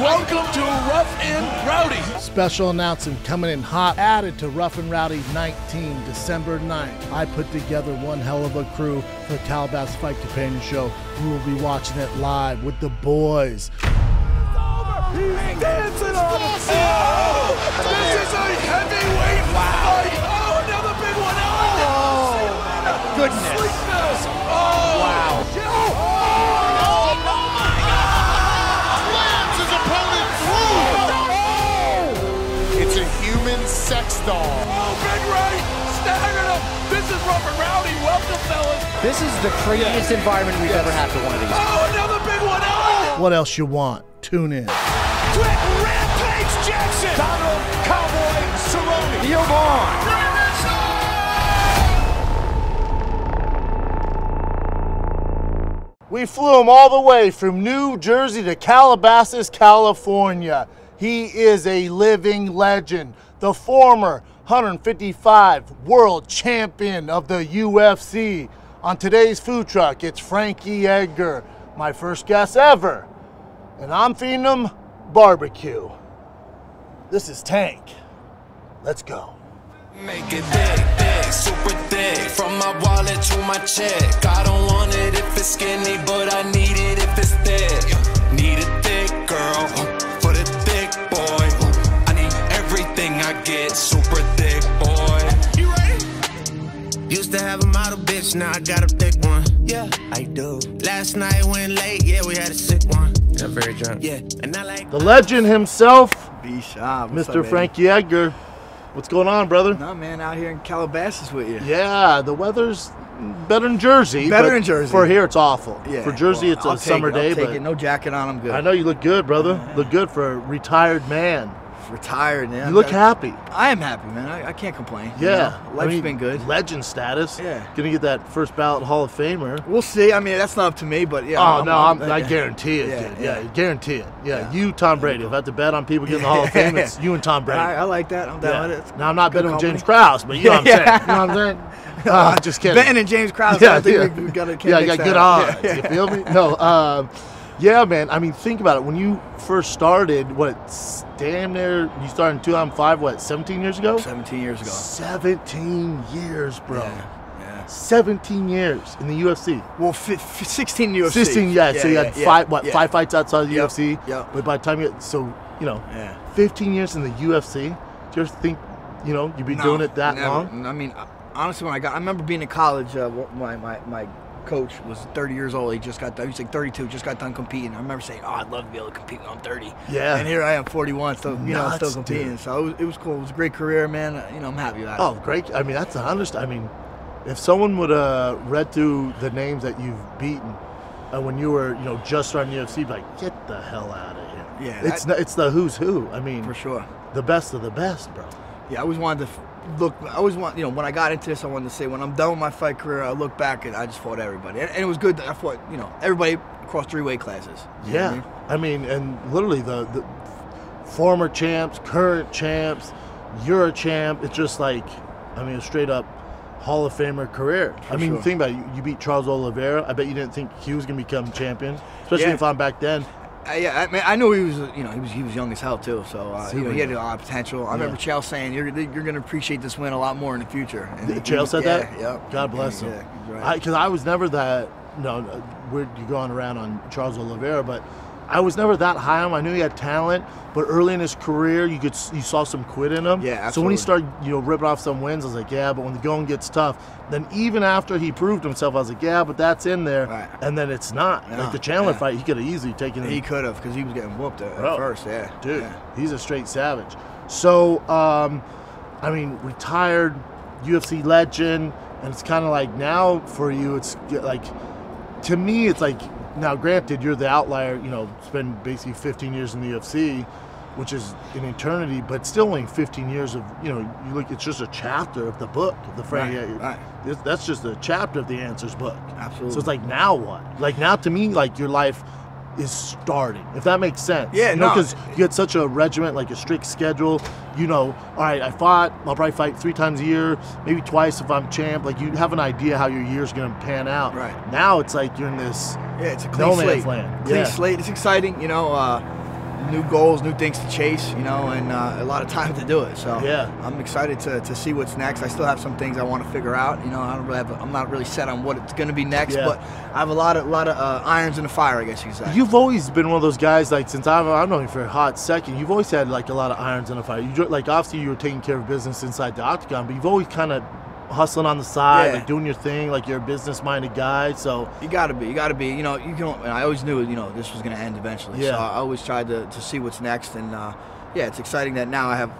Welcome to Rough and Rowdy. Special announcement coming in hot, added to Rough and Rowdy 19, December 9th. I put together one hell of a crew for the Calabasas Fight Companion Show. We will be watching it live with the boys. He's dancing on it. Oh, this is a heavyweight fight. Oh, another big one. Oh, oh Goodness. Sex doll. oh, Big Ray staggered him. This is Rough and Rowdy. Welcome, fellas. This is the craziest environment we've ever had for one of these. Oh, another big one. Oh, What else you want? Tune in. Quick Rampage Jackson. Donald Cowboy Cerrone. Neil Vaughn. We flew him all the way from New Jersey to Calabasas, California. He is a living legend, the former 155 world champion of the UFC. On today's food truck, it's Frankie Edgar, my first guest ever. And I'm feeding him barbecue. This is Tank. Let's go. Make it big, big, super thick. From my wallet to my check. I don't want it if it's skinny, but I need it if it's thick. Need a thick girl get, super thick boy. You ready? Used to have a model bitch, now I got a thick one. Yeah, I do. Last night went late, yeah, we had a sick one. Got very drunk. Yeah, and I like. The legend himself, B Shop. what's up, Mr. baby? Frankie Edgar. What's going on, brother? No, man, out here in Calabasas with you. Yeah, the weather's better than Jersey. Better but than Jersey. For here, it's awful. Yeah. For Jersey, well, it's I'll a take summer it, day, I'll take but it. no jacket on, I'm good. I know you look good, brother. Look good for a retired man. Retired, man. You look happy. I am happy, man. I, I can't complain. you Yeah, know? I mean, been good. Legend status. Yeah. Gonna get that first ballot Hall of Famer. We'll see. I mean, that's not up to me, but yeah. oh no, I'm, I yeah. guarantee it, Yeah, dude. Yeah, yeah. guarantee it. Yeah, Yeah. you, Tom Brady. If I have to bet on people getting the Hall of Fame, it's you and Tom Brady. I, I like that. I'm down Yeah. with it. Now I'm not betting on. James Krause, but you know what I'm Yeah. saying. You know what I'm saying? Uh, just kidding. Benton and James Krause. Yeah, I think we, we gotta, yeah, you got good up. odds. You feel me? No, um, yeah, man. I mean, think about it. When you first started, what, damn near, you started in 2005, what, 17 years ago? 17 years ago. 17 years, bro. Yeah. yeah. 17 years in the UFC. Well, fi- fi- 16 UFC. 16, yeah. so you had yeah, five, what, yeah. five fights outside of the Yep, UFC. yep. But by the time you, so you know, Yeah. 15 years in the UFC. Do you ever think, you know, you'd be No, doing it that never. long? I mean, honestly, when I got, I remember being in college. Uh, my, my my coach was 30 years old. He just got done. He was like 32, just got done competing. I remember saying, "Oh, I'd love to be able to compete when I'm 30." Yeah. And here I am, 41, still you know, still competing. dude. So it was, it was cool. It was a great career, man. Uh, You know, I'm happy about it. Oh, great. I mean, that's a hundred. I mean, if someone would have read through the names that you've beaten uh, when you were, you know, just starting UFC, be like, get the hell out of here. Yeah, It's that- not, it's the who's who. I mean, for sure. the best of the best, bro. Yeah, I always wanted to look. I always want, you know, when I got into this, I wanted to say, when I'm done with my fight career, I look back and I just fought everybody, and, and it was good that I fought, you know, everybody across three weight classes. You know I Yeah. mean? I mean, and literally the, the former champs, current champs, you're a champ. It's just like, I mean, a straight up Hall of Famer career. I mean, sure. think about it. You, you beat Charles Oliveira. I bet you didn't think he was going to become champion, especially Yeah. if I'm back then. Uh, yeah, I mean, I knew he was, you know, he was he was young as hell too. So uh, you know, he had a lot of potential. I remember Chael saying, "You're you're going to appreciate this win a lot more in the future." And he- Chael said yeah, that? Yeah. God bless yeah, him. Yeah, right. Because I, was never that, no, we're you going around on Charles Oliveira, but I was never that high on him. I knew he had talent, but early in his career, you could you saw some quit in him. Yeah, So when he started, you know, ripping off some wins, I was like, yeah, but when the going gets tough, then even after he proved himself, I was like, yeah, but that's in there, Right. and then it's not. No, like the Chandler yeah. fight, he could have easily taken it. he could have because he was getting whooped at, at Bro, first. Yeah, Dude, Yeah. he's a straight savage. So, um, I mean, retired UFC legend, and it's kind of like now for you, it's like, to me, it's like, now granted, you're the outlier, you know, spend basically 15 years in the UFC, which is an eternity, but still only 15 years of, you know, you look, it's just a chapter of the book, of the Frank. Right, right. That's just a chapter of the Answers book. Absolutely. So it's like, now what? Like, now to me, like, your life is starting, if that makes sense. Yeah, you know, no. because you had such a regiment, like a strict schedule. You know, all right, I fought. I'll probably fight three times a year, maybe twice if I'm champ. Like you have an idea how your year's gonna pan out. Right. Now it's like you're in this. Yeah, it's a clean No slate. land. Clean Yeah. slate. It's exciting, you know. Uh, new goals, new things to chase, you know, and uh, a lot of time to do it. So Yeah. I'm excited to, to see what's next. I still have some things I want to figure out. You know, I don't really have, a- I'm not really set on what it's going to be next, Yeah. but I have a lot of lot of uh, irons in the fire, I guess you could say. You've always been one of those guys, like since I've I've known you for a hot second. You've always had like a lot of irons in the fire. You like obviously you were taking care of business inside the octagon, but you've always kind of hustling on the side, Yeah. like doing your thing, like you're a business-minded guy. So You gotta be. You gotta be. You know, you can. and I always knew, you know, this was gonna end eventually. Yeah. So I always tried to, to see what's next, and uh, yeah, it's exciting that now I have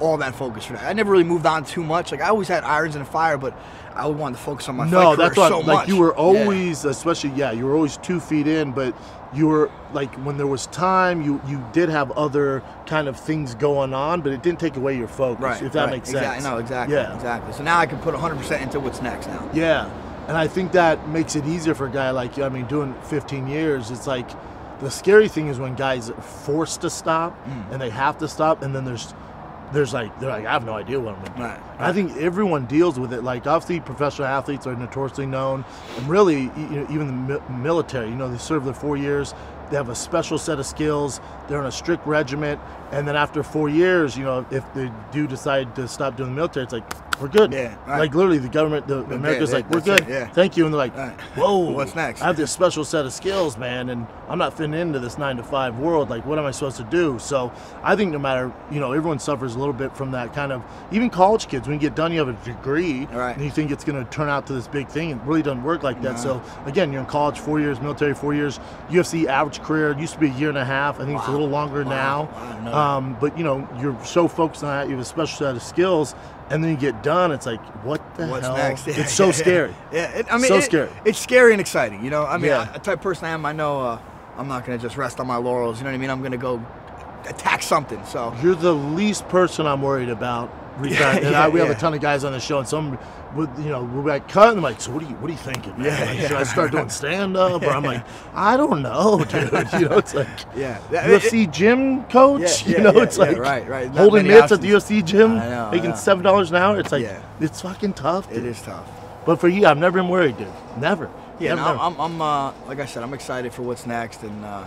all that focus for that. I never really moved on too much. Like I always had irons in the fire, but I wanted to focus on my no, that's what so like much. you were Yeah. always, especially yeah, you were always two feet in, but you were like when there was time, you you did have other kind of things going on, but it didn't take away your focus. right. if that right. makes exactly. No, exactly. Yeah. Exactly. So now I can put 100% into what's next now. Yeah, and I think that makes it easier for a guy like you. I mean, doing 15 years, it's like the scary thing is when guys are forced to stop Mm. and they have to stop, and then there's there's like they're like I have no idea what I'm gonna do. Right, I think everyone deals with it. Like obviously, professional athletes are notoriously known, and really, you know, even the mi- military. You know, they serve their four years. They have a special set of skills. They're in a strict regiment, and then after four years, you know, if they do decide to stop doing the military, it's like we're good. Yeah, right. Like literally, the government, the America's yeah, like, we're good. it, yeah. Thank you, and they're like, Right. whoa, What's next? I have this special set of skills, man, and I'm not fitting into this nine to five world. Like, what am I supposed to do? So, I think no matter, you know, everyone suffers a little bit from that kind of. Even college kids, when you get done, you have a degree, Right. and you think it's going to turn out to this big thing. It really doesn't work like that. So, again, you're in college four years, military four years. UFC average career it used to be a year and a half. I think it's a little longer Wow. now. Know that. Um, but you know, you're so focused on that. You have a special set of skills, and then you get done. It's like, what the What's hell? next? Yeah, it's so yeah, scary. Yeah, it, I mean, So it- scary. It's scary and exciting. You know, I mean, Yeah. I, the type of person I am, I know uh, I'm not gonna just rest on my laurels. You know what I mean? I'm gonna go attack something. So You're the least person I'm worried about. Retiring. and yeah, I, we have a ton of guys on the show, and some, would, you know, we're like cut, and I'm like, so what are you, what are you thinking? Man? Yeah, Like, yeah, should I start doing stand up, or I'm like, I don't know, dude. You know, it's like yeah, UFC gym coach. Yeah, you know, yeah, it's yeah, like right, right. Not holding mitts at the UFC gym, know, making seven dollars an hour. It's like Yeah. it's fucking tough. it dude. is tough. But for you, I've never been worried, dude. Never. Yeah, Never, no, never. I'm, I'm, uh, like I said, I'm excited for what's next, and uh,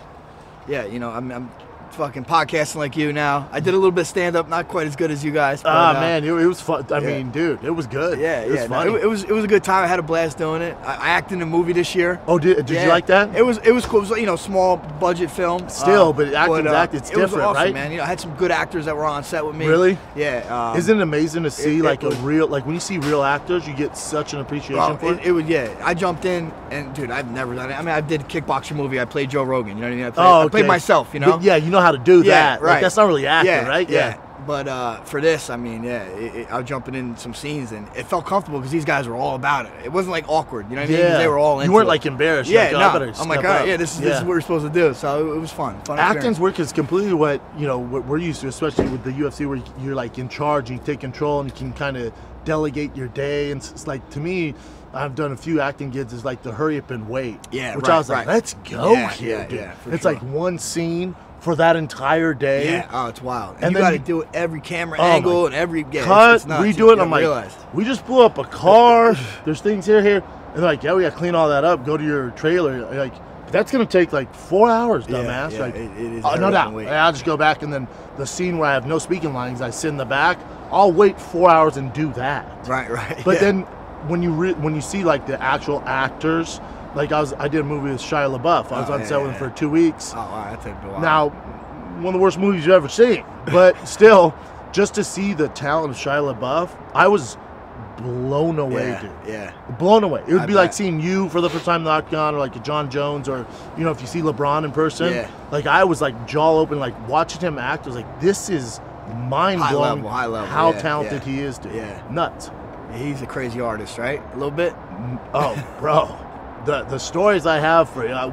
yeah, you know, I'm, I'm fucking podcasting like you now. I did a little bit of stand up, not quite as good as you guys. But, Ah uh, man, it, it was fun. I yeah. mean, dude, it was good. Yeah, it was yeah, no, it, it was it was a good time. I had a blast doing it. I, I acted in a movie this year. oh, did, did Yeah, you like that? It was it was cool. It was you know small budget film. Still, but acting's uh, act- it's it was different, awesome, right? Man, you know, I had some good actors that were on set with me. Really? Yeah. Um, Isn't it amazing to see like was- a real like when you see real actors, you get such an appreciation for it, it. was yeah. I jumped in and dude, I've never done it. I mean, I did a kickboxer movie. I played Joe Rogan. You know what I mean? I played, oh, I played myself. You know? But yeah, you know how to do Yeah, that. right. Like, that's not really acting, yeah, right? Yeah. But uh, for this, I mean, yeah, it, it, I was jumping in some scenes and it felt comfortable because these guys were all about it. It wasn't like awkward. You know what I mean? Yeah. They were all You weren't it. like embarrassed. Yeah, like, oh, no. I'm like, all right, up. yeah, this is this is what we're supposed to do. So it was fun. Fun Acting's work is completely what you know what we're used to, especially with the UFC, where you're like in charge and you take control and you can kind of delegate your day. And it's like to me, I've done a few acting gigs. Is like the hurry up and wait. Yeah, which right, I was like, right. let's go Yeah, here, yeah, dude. yeah, it's sure. like one scene for that entire day. Yeah, oh, it's wild. And, And you then got to do it every camera Oh, angle and every yeah, cut, it's, it's nuts. redo it. I'm like, realize. we just blew up a car. There's things here, here, and they're like, yeah, we got to clean all that up. Go to your trailer. Like, that's gonna take like four hours, Yeah, dumbass. yeah, like, it- it is oh, no doubt. wait. I'll just go back and then the scene where I have no speaking lines, I sit in the back. I'll wait four hours and do that. Right, right. But yeah. then when you re- when you see like the actual actors, like I was, I did a movie with Shia LaBeouf. I was Oh, on yeah, set with yeah, him for two weeks. oh, wow, that took a while. Now, one of the worst movies you've ever seen, but still, just to see the talent of Shia LaBeouf, I was blown away, yeah, dude. yeah. Blown away. It would I be like seeing you for the first time in the octagon, or like a Jon Jones, or you know, if you see LeBron in person. Yeah. Like I was like jaw open, like watching him act. I was like, this is mind blowing. High level, high level, How yeah, talented yeah. he is, dude. Yeah. Nuts. He's a crazy artist, right? A little bit. Oh, bro. The, the stories I have for you. I-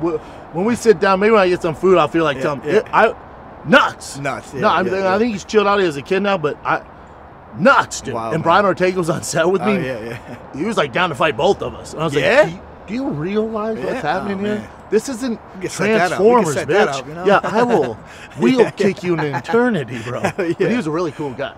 when we sit down, maybe when I get some food, I'll feel like Yeah, telling yeah. I nuts. Nuts, yeah, no, I'm, yeah, I think he's chilled out as a kid now, but I nuts, dude. And man. Brian Ortega was on set with Oh me. yeah, yeah. He was like down to fight both of us. And I was Yeah? like, do you, do you realize what's happening Oh, here? man. This isn't can set that up. We can Transformers, bitch. up, you know? Yeah, I will. We'll kick you into eternity, bro. But he was a really cool guy.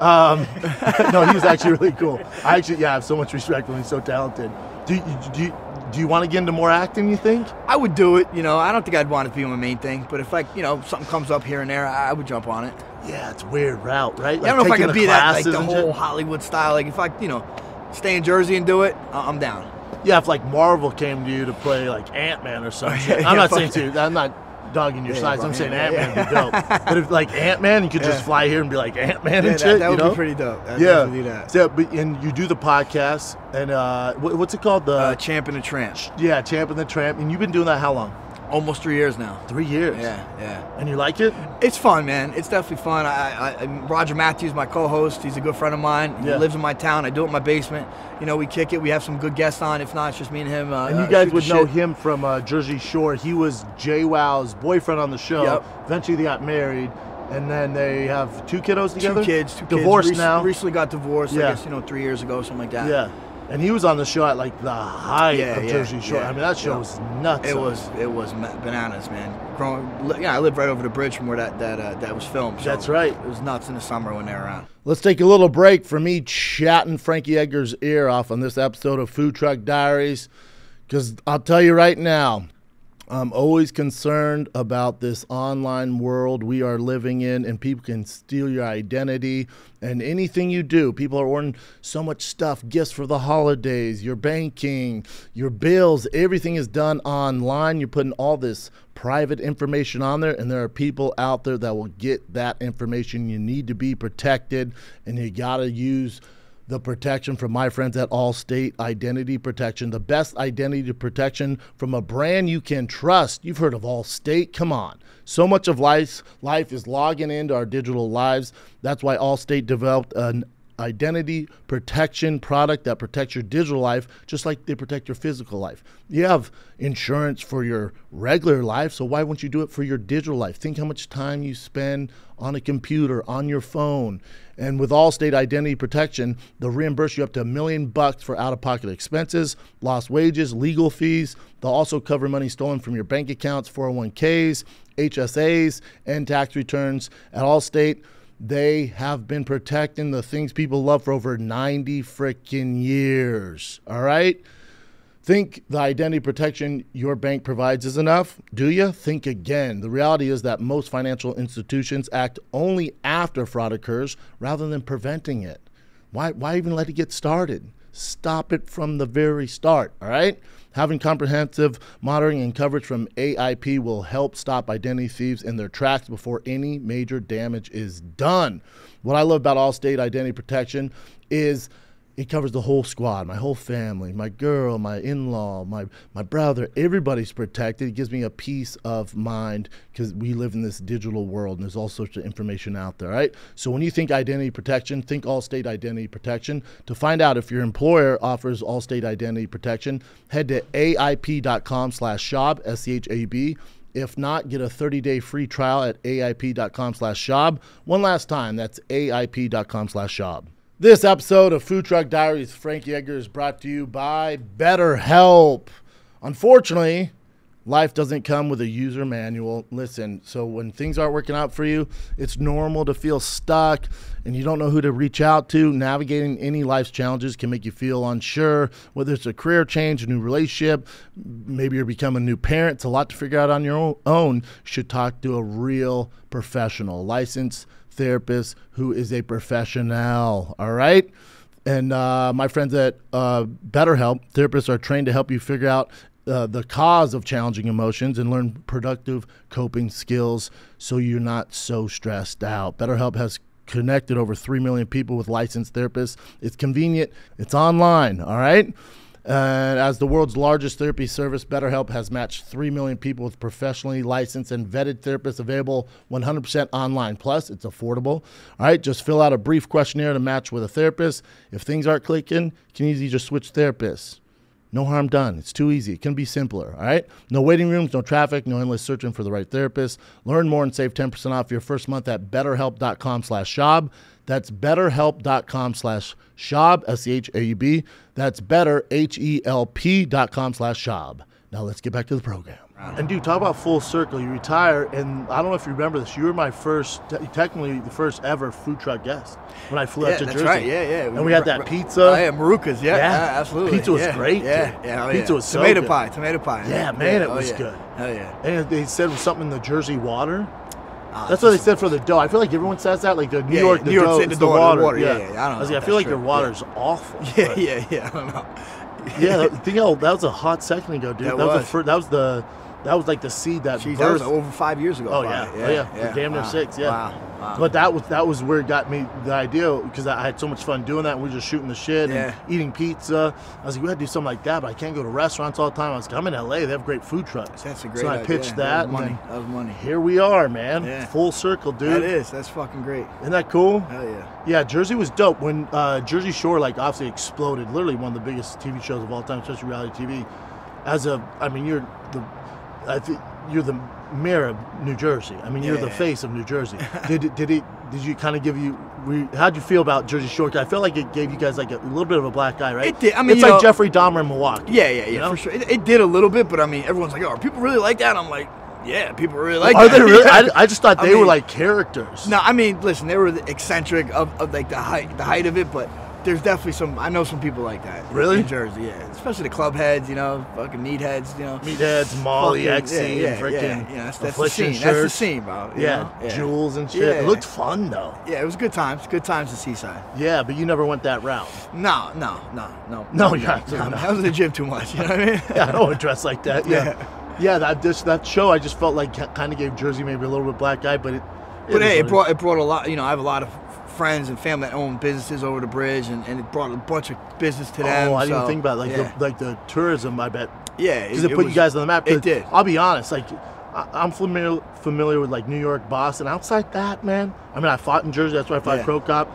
Um, no, he was actually really cool. I actually, yeah, I have so much respect for him. He's so talented. Do you, do you, do you want to get into more acting? You think? I would do it. You know, I don't think I'd want it to be my main thing, but if like you know something comes up here and there, I, would jump on it. Yeah, it's a weird route, right? I don't know if I could be that like the whole shit. Hollywood style. Like if I you know stay in Jersey and do it, I'm down. Yeah, if like Marvel came to you to play like Ant Man or something. yeah, I'm not saying to. I'm not dogging your Yeah, size. I'm saying Ant Man yeah. would be dope. but if like Ant Man, you could just fly here and be like Ant Man Yeah, and that- shit. that you would be know? pretty dope. I'd yeah. do that. So, but and you do the podcast and uh, what, what's it called? The Uh, Champ and a Tramp. yeah, Champ and the Tramp. And you've been doing that how long? Almost three years now. Three years. Yeah, yeah. And you like it? It's fun, man. It's definitely fun. I, I, Roger Mathews, my co-host, he's a good friend of mine. He Yeah. lives in my town. I do it in my basement. You know, we kick it. We have some good guests on. If not, it's just me and him. Uh, And you uh, guys would know shit. him from uh, Jersey Shore. He was JWoww's boyfriend on the show. Yep. Eventually, they got married, and then they have two kiddos together. Two kids. Two Divorced kids. Now. Recently got divorced. Yeah. I guess you know three years ago, something like that. Yeah. And he was on the show at like the height Yeah, of yeah, Jersey Shore. yeah, I mean, that show was nuts. It was it was bananas, man. Growing, yeah, I lived right over the bridge from where that that uh, that was filmed. so That's right. It was nuts in the summer when they were around. Let's take a little break from me chatting Frankie Edgar's ear off on this episode of Food Truck Diaries. Because I'll tell you right now, I'm always concerned about this online world we are living in, and people can steal your identity and anything you do. People are ordering so much stuff, gifts for the holidays, your banking, your bills, everything is done online. You're putting all this private information on there, and there are people out there that will get that information. You need to be protected, and you got to use the protection from my friends at Allstate Identity Protection, the best identity protection from a brand you can trust. You've heard of Allstate. Come on. So much of life, life is logging into our digital lives. That's why Allstate developed an identity protection product that protects your digital life just like they protect your physical life. You have insurance for your regular life, so why won't you do it for your digital life? Think how much time you spend on a computer, on your phone. And with Allstate Identity Protection, they'll reimburse you up to a million bucks for out of pocket expenses, lost wages, legal fees. They'll also cover money stolen from your bank accounts, 401ks, HSAs, and tax returns. At Allstate, they have been protecting the things people love for over 90 freaking years. All right? Think the identity protection your bank provides is enough? Do you? Think again. The reality is that most financial institutions act only after fraud occurs rather than preventing it. Why, why even let it get started? Stop it from the very start, all right? Having comprehensive monitoring and coverage from AIP will help stop identity thieves in their tracks before any major damage is done. What I love about Allstate Identity Protection is it covers the whole squad, my whole family, my girl, my in-law, my my brother. Everybody's protected. It gives me a peace of mind because we live in this digital world and there's all sorts of information out there, right? So when you think identity protection, think Allstate Identity Protection. To find out if your employer offers Allstate Identity Protection, head to aip.com/schaub, S-C-H-A-B. If not, get a 30-day free trial at aip.com/schaub. One last time, that's aip.com/schaub. This episode of Food Truck Diaries, Frank Edgar, is brought to you by BetterHelp. Unfortunately, life doesn't come with a user manual. Listen, so when things aren't working out for you, it's normal to feel stuck and you don't know who to reach out to. Navigating any life's challenges can make you feel unsure, whether it's a career change, a new relationship, maybe you're becoming a new parent. It's a lot to figure out on your own. You should talk to a real professional, licensed therapist who is a professional. All right. And uh, my friends at uh, BetterHelp, therapists are trained to help you figure out uh, the cause of challenging emotions and learn productive coping skills so you're not so stressed out. BetterHelp has connected over 3 million people with licensed therapists. It's convenient, it's online. All right. And as the world's largest therapy service, BetterHelp has matched 3 million people with professionally licensed and vetted therapists available 100% online. Plus, it's affordable. All right, just fill out a brief questionnaire to match with a therapist. If things aren't clicking, you can easily just switch therapists. No harm done. It's too easy. It can be simpler. All right. No waiting rooms, no traffic, no endless searching for the right therapist. Learn more and save 10% off your first month at betterhelp.com slash schaub. That's betterhelp.com slash schaub, S-C-H-A-U-B. That's better, H-E-L-P dot com slash schaub. Now let's get back to the program. And dude, talk about full circle. You retire, and I don't know if you remember this. You were my first, te- technically the first ever food truck guest when I flew Yeah, out to that's Jersey. right. Yeah, yeah. And we had that pizza. Oh, yeah, Maruca's. Yeah, Yeah. yeah, absolutely. Pizza was yeah, great, Yeah, dude. yeah, oh, Pizza yeah. was so tomato good. pie. Tomato pie. Yeah, man, it oh, was yeah. good. Oh yeah. And they said something in the Jersey water. Ah, That's what they said for the dough. I feel like everyone says that, like the New Yeah, York, yeah, the New York dough, the the water, water. Yeah, yeah, yeah, I don't I, know was like, I feel like your true. water's awful. Yeah, yeah, yeah. I don't know. yeah. that- Think how that was a hot second ago, dude. That That, was. was. the first. That was the. That was like the seed that Jeez, that was birthed- over five years ago. Oh yeah, probably. oh yeah, damn near wow. six, yeah. Wow, wow. But that was that was where it got me the idea because I had so much fun doing that. and We were just shooting the shit Yeah. and eating pizza. I was like, we had to do something like that, but I can't go to restaurants all the time. I was like, I'm in LA, they have great food trucks. That's a great So I idea. pitched That that. was money. That was money. Here we are, man. Yeah. Full circle, dude. That is. That's fucking great. Isn't that cool? Hell yeah. Yeah, Jersey was dope when uh, Jersey Shore like obviously exploded. Literally one of the biggest TV shows of all time, especially reality TV. As a, I mean, you're the, I think you're the mayor of New Jersey. I mean, you're the Yeah. face of New Jersey. did it- did it? Did you kind of give you? We, how'd you feel about Jersey Shore? I feel like it gave you guys like a, little bit of a black eye, right? It did. I mean, it's like know- Jeffrey Dahmer in Milwaukee. Yeah, yeah, yeah, You know? for sure. It, it did a little bit, but I mean, everyone's like, "Oh, are people really like that?" I'm like, "Yeah, people really like Are that." they really? I, I just thought I they were like characters. No, I mean, listen, they were the eccentric of, of like the height, the height of it, but there's definitely some. I know some people like that. Really? in Jersey, yeah, especially the club heads, you know, fucking meatheads, you know. Meatheads, Molly, XC, yeah, and yeah, freaking yeah, yeah, that's, that's the scene. That's the scene, bro. Yeah, yeah, jewels and shit. Yeah. It looked fun though. Yeah, it was good times. Good times at Seaside. Yeah, but you never went that route. No, no, no, no. No, yeah, no. I was in the gym too much. You know what I mean? Yeah, I don't want to dress like that. Yeah, Yeah. yeah. that just that show, I just felt like kind of gave Jersey maybe a little bit black eye, but it. But is hey, it brought it brought a lot. You know, I have a lot of friends and family that own businesses over the bridge, and, and it brought a bunch of business to them. Oh, I didn't so, think about it. like yeah. the like the tourism. I bet yeah, because it, put you guys on the map. It did. I'll be honest, like I'm familiar familiar with like New York, Boston. Outside that, man. I mean, I fought in Jersey. That's why I fought Yeah. Cro Cop.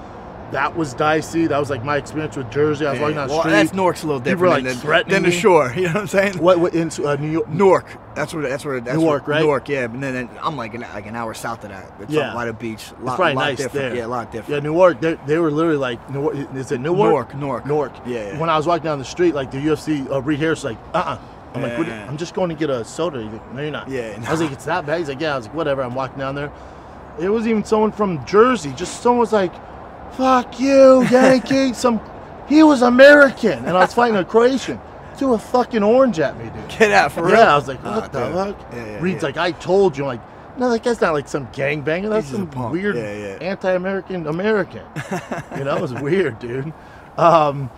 That was dicey. That was like my experience with Jersey. I was walking down the well, street. that's Newark's a little were, different like, than, threatening than the shore. You know what I'm saying? What, what in uh, New York? Newark. That's where. That's where. That's Newark, where, right? Newark, yeah. But then, then I'm like an, like an hour south of that. It's Yeah. yeah, Lido Beach. A It's lot, probably lot nice different. there. Yeah, a lot different. Yeah, Newark. They, they were literally like, Newark, is it Newark? Newark, Newark. Newark. Yeah, yeah. When I was walking down the street, like the UFC, uh, was like, uh, uh I'm like, what you- I'm just going to get a soda. He's like, no, you're not. Yeah, I was like, it's that bad. He's like, yeah. I was like, whatever. I'm walking down there. It was even someone from Jersey. Just someone was like, fuck you, Yankee. Some, he was American, and I was fighting a Croatian. Threw a fucking orange at me, dude. Get out for real. Yeah, I was like, what the dude. fuck? Yeah, yeah, Reed's yeah. like, I told you. I'm like, no, that guy's not like some gangbanger. That's He's just a some weird anti-American American. you know, it was weird, dude. Um,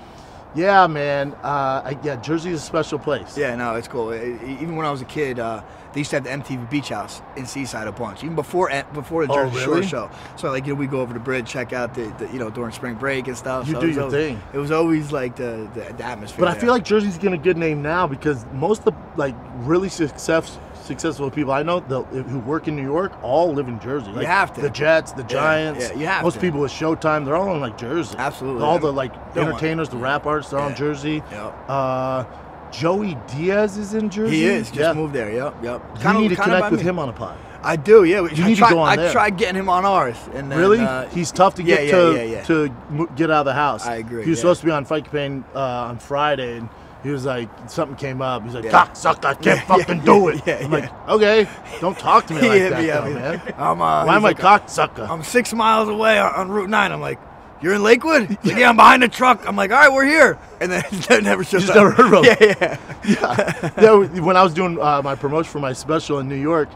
yeah, man. Uh, I, yeah, Jersey's a special place. Yeah, no, it's cool. Even when I was a kid, uh, they used to have the MTV Beach House in Seaside a bunch, even before before the Oh, Jersey really? Shore show. So like, you know, we go over the bridge, check out the, the you know during spring break and stuff. You so do it was your always, thing. It was always like the the, the atmosphere. But I feel like Jersey's getting a good name now because most of the like really success, successful people I know the, who work in New York all live in Jersey. Like have to. The Jets, the Giants. yeah, you have most to. people with Showtime, they're all in like Jersey. Absolutely. All the like entertainers, the rap artists, they're all in Yeah. Jersey. Yep. Uh, Joey Diaz is in Jersey. he is just yeah. moved there. Yep, yep. You need to connect with me. him on a pod. I do. Yeah, You I need to tried, go on I there. tried getting him on ours. And then, Really? uh, He's tough to get yeah, to yeah, to get out of the house. I agree, He was supposed to be on Fight Companion uh, on Friday, and he was like, something came up. He's like, Yeah. cocksucker, I can't fucking do it. yeah, I'm like, okay, don't talk to me like that, me though, man. I'm, uh, Why am I like, cocksucker? I'm six miles away on, on Route 9. I'm like, you're in Lakewood? Like, yeah, I'm behind the truck. I'm like, all right, we're here. And then he never shows just up. never heard. Yeah, yeah. yeah, when I was doing uh, my promotion for my special in New York,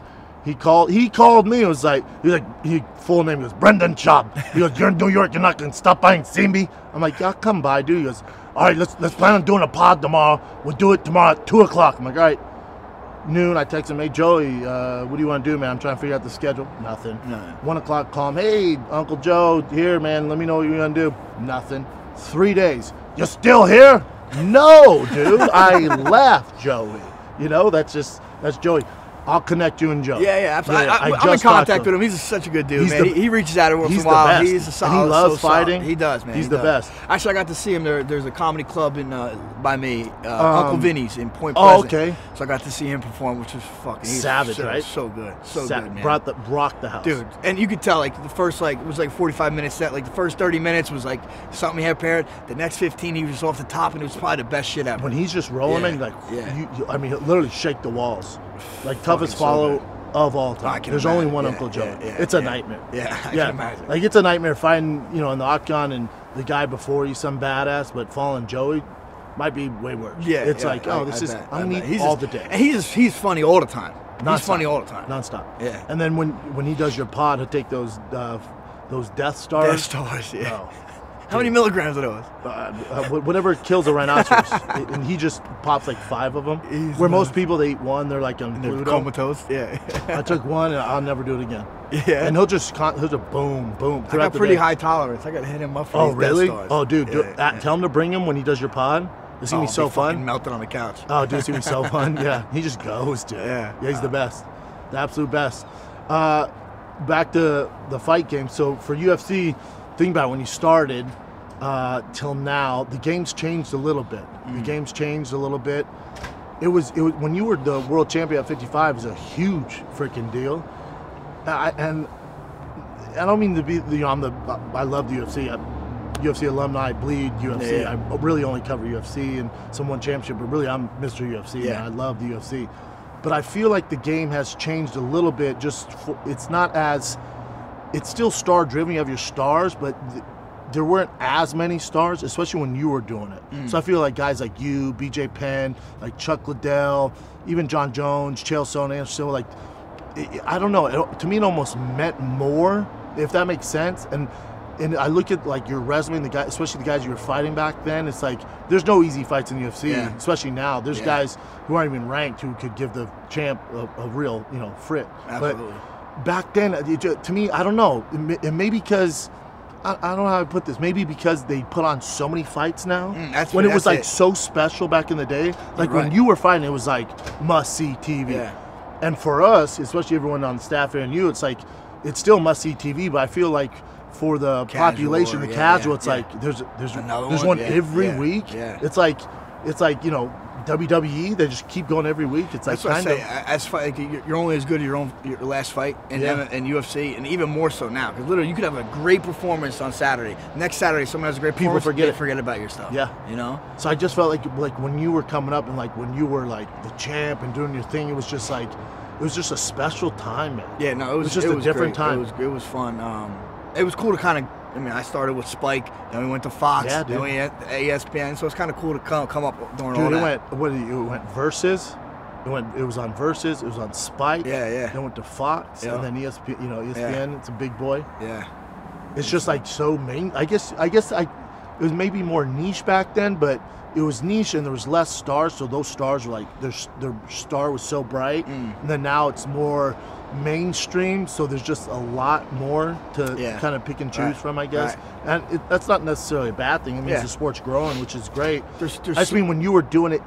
he called. He called me. It was like he was like he full name. He goes Brendan Schaub. He goes, "You're in New York. You're not gonna stop by and see me." I'm like, "Yeah, I'll come by, dude." He goes, "All right, let's let's plan on doing a pod tomorrow. We'll do it tomorrow at two o'clock." I'm like, "All right." Noon, I text him, "Hey Joey, uh, what do you want to do, man? I'm trying to figure out the schedule." Nothing. No. One o'clock, call him. Hey, Uncle Joe, here, man. Let me know what you're gonna do. Nothing. Three days. You're still here? No, dude. I left, Joey. You know, that's just that's Joey. I'll connect you and Joe. Yeah, yeah, absolutely. I, I, am in contact with him. He's such a good dude, He's man. the- he, he reaches out every once in a while. the best. He's a And he loves so solid. fighting. He does, man. He's he the does. best. Actually, I got to see him. There, there's a comedy club in uh, by me, uh, Um, Uncle Vinnie's in Point oh, Pleasant. okay. So I got to see him perform, which was fucking Savage, so, right? So good, so Sa- good, man. Brought the rocked the house. Dude, and you could tell like the first like it was like 45 minutes set. Like the first 30 minutes was like something he had prepared. The next 15 he was off the top, and it was probably the best shit ever. When he's just rolling, Yeah, like, yeah. you, you, I mean, literally shake the walls. Like toughest follow good. of all time. There's only one Yeah, Uncle Joe. yeah, yeah, it's a nightmare. Yeah, I yeah. can imagine. Like it's a nightmare fighting, you know, in the octagon and the guy before you some badass, but falling Joey might be way worse. Yeah, it's like, I- oh, this I is bet, I I'm gonna eat He's all just- the day. And he's he's funny all the time. Nonstop. He's funny all the time. nonstop. Yeah. And then when when he does your pod, he'll take those uh, those Death Stars. Death Stars, yeah. Oh. How many milligrams are those? uh, uh, whatever kills a rhinoceros, and he just pops like five of them. He's Where most people they eat one, they're like on Pluto. comatose. Yeah. I took one, and I'll never do it again. Yeah. And he'll just con- he'll just boom, boom. I got pretty high tolerance. I got to hit him up for Oh really? Oh dude, do, Yeah, uh, tell him to bring him when he does your pod. It's gonna Oh, be so fucking fun. Melted on the couch. Oh, dude, it's gonna be so fun. Yeah, he just goes, dude. Yeah. yeah, he's the best, the absolute best. Uh, back to the fight game. So for UFC, think about it, when you started uh, till now, the game's changed a little bit. Mm. The game's changed a little bit. It was it was when you were the world champion at 55 it was a huge freaking deal. I, and I don't mean to be, you know, I'm the, I love the UFC. I'm UFC alumni, bleed UFC. Yeah. I really only cover UFC and some one championship, but really I'm Mr. UFC. Yeah. I love the UFC. But I feel like the game has changed a little bit. Just for, it's not as, it's still star driven. You have your stars, but th- there weren't as many stars, especially when you were doing it. Mm. So I feel like guys like you, BJ Penn, like Chuck Liddell, even Jon Jones, Chael Sonnen, Anderson like it- I don't know. It, to me, it almost meant more, if that makes sense. And and I look at like your resume, and the guy, especially the guys you were fighting back then. It's like there's no easy fights in the UFC, Yeah. especially now. There's Yeah. guys who aren't even ranked who could give the champ a, a real, you know, frit. Absolutely. But back then, it, to me, I don't know. It may, because. I, I don't know how to put this. Maybe because they put on so many fights now. Mm, that's- when it was like it. so special back in the day. Like when you were fighting, it was like must see TV. Yeah. And for us, especially everyone on staff and you, it's like it's still must see TV. But I feel like for the Casual population, the yeah, casual, yeah, it's yeah. like there's there's Another there's one, one, every week. yeah. It's like it's like you know WWE. They just keep going every week. It's like That's what I say. of As fight, like, you're only as good as your own your last fight and Yeah. In UFC, and even more so now. Because literally, you could have a great performance on Saturday. Next Saturday, someone has a great People performance. forget it. Forget about your stuff. Yeah. You know. So I just felt like like when you were coming up and like when you were like the champ and doing your thing, it was just like it was just a special time, man. Yeah. No, it was, just it a was different great. time. It was it was fun. Um, it was cool to kind of. I mean, I started with Spike, then we went to Fox, Yeah, then we had ESPN. So it's kind of cool to come come up during all Dude, it that. went what did you, it went versus. It went. It was on versus. It was on Spike. Yeah, yeah. Then went to Fox, Yeah. and then ESPN. You know, ESPN. Yeah. It's a big boy. yeah. It's just like so main. I guess. I guess I. It was maybe more niche back then, but it was niche and there was less stars. So those stars were like their their star was so bright, Mm. and then now it's more mainstream. So there's just a lot more to Yeah. kind of pick and choose Right. from, I guess. Right. And it, that's not necessarily a bad thing. It means Yeah. the sport's growing, which is great. There's- there's I just mean when you were doing it,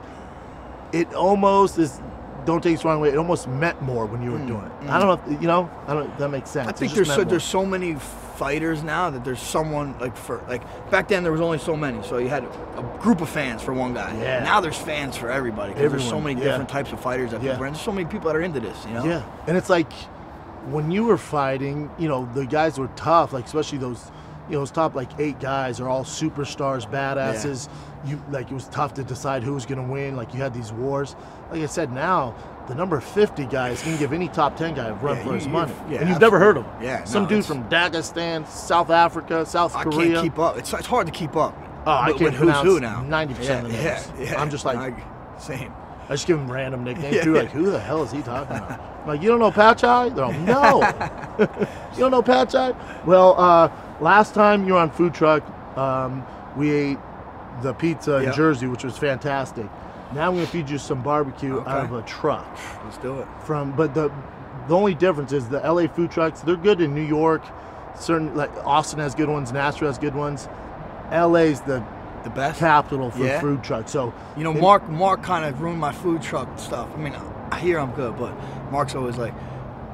it almost is. Don't take it the wrong way. It almost meant more when you were doing it. I don't know. If, you know. I don't. That makes sense. Mm, I think there's so, more. there's so many fighters now that there's someone like for like back then there was only so many, so you had a group of fans for one guy. Yeah. Now there's fans for everybody because there's so many yeah. different types of fighters that Yeah. people and there's so many people that are into this. You know. Yeah, and it's like when you were fighting, you know, the guys were tough, like especially those, you know, those top like eight guys are all superstars, badasses. You like it was tough to decide who was gonna win. Like you had these wars. Like I said, now the number fifty guys can give any top ten guy a run Yeah, for you- his money, yeah, and you've never heard of him. Yeah, some no, dude from Dagestan, South Africa, South I Korea. can't keep up. It's, it's hard to keep up. Oh, I can't who's who now. 90% of the yeah, names. Yeah, yeah. I'm just like- I- same. I just give him random nicknames Yeah. too. Like, who the hell is he talking about? I'm like, you don't know Pachai? They're all, no. you don't know Pachai? Well, uh, last time you were on food truck, um, we ate the pizza in Yep. Jersey, which was fantastic. Now I'm gonna feed you some barbecue out of a truck. Let's do it. From, but the the only difference is the LA food trucks. They're good in New York. Certain like Austin has good ones. Nashville has good ones. LA's the The best. capital for Yeah. food trucks. So You know, it- Mark Mark kind of ruined my food truck stuff. I mean, I hear I'm good, but Mark's always like,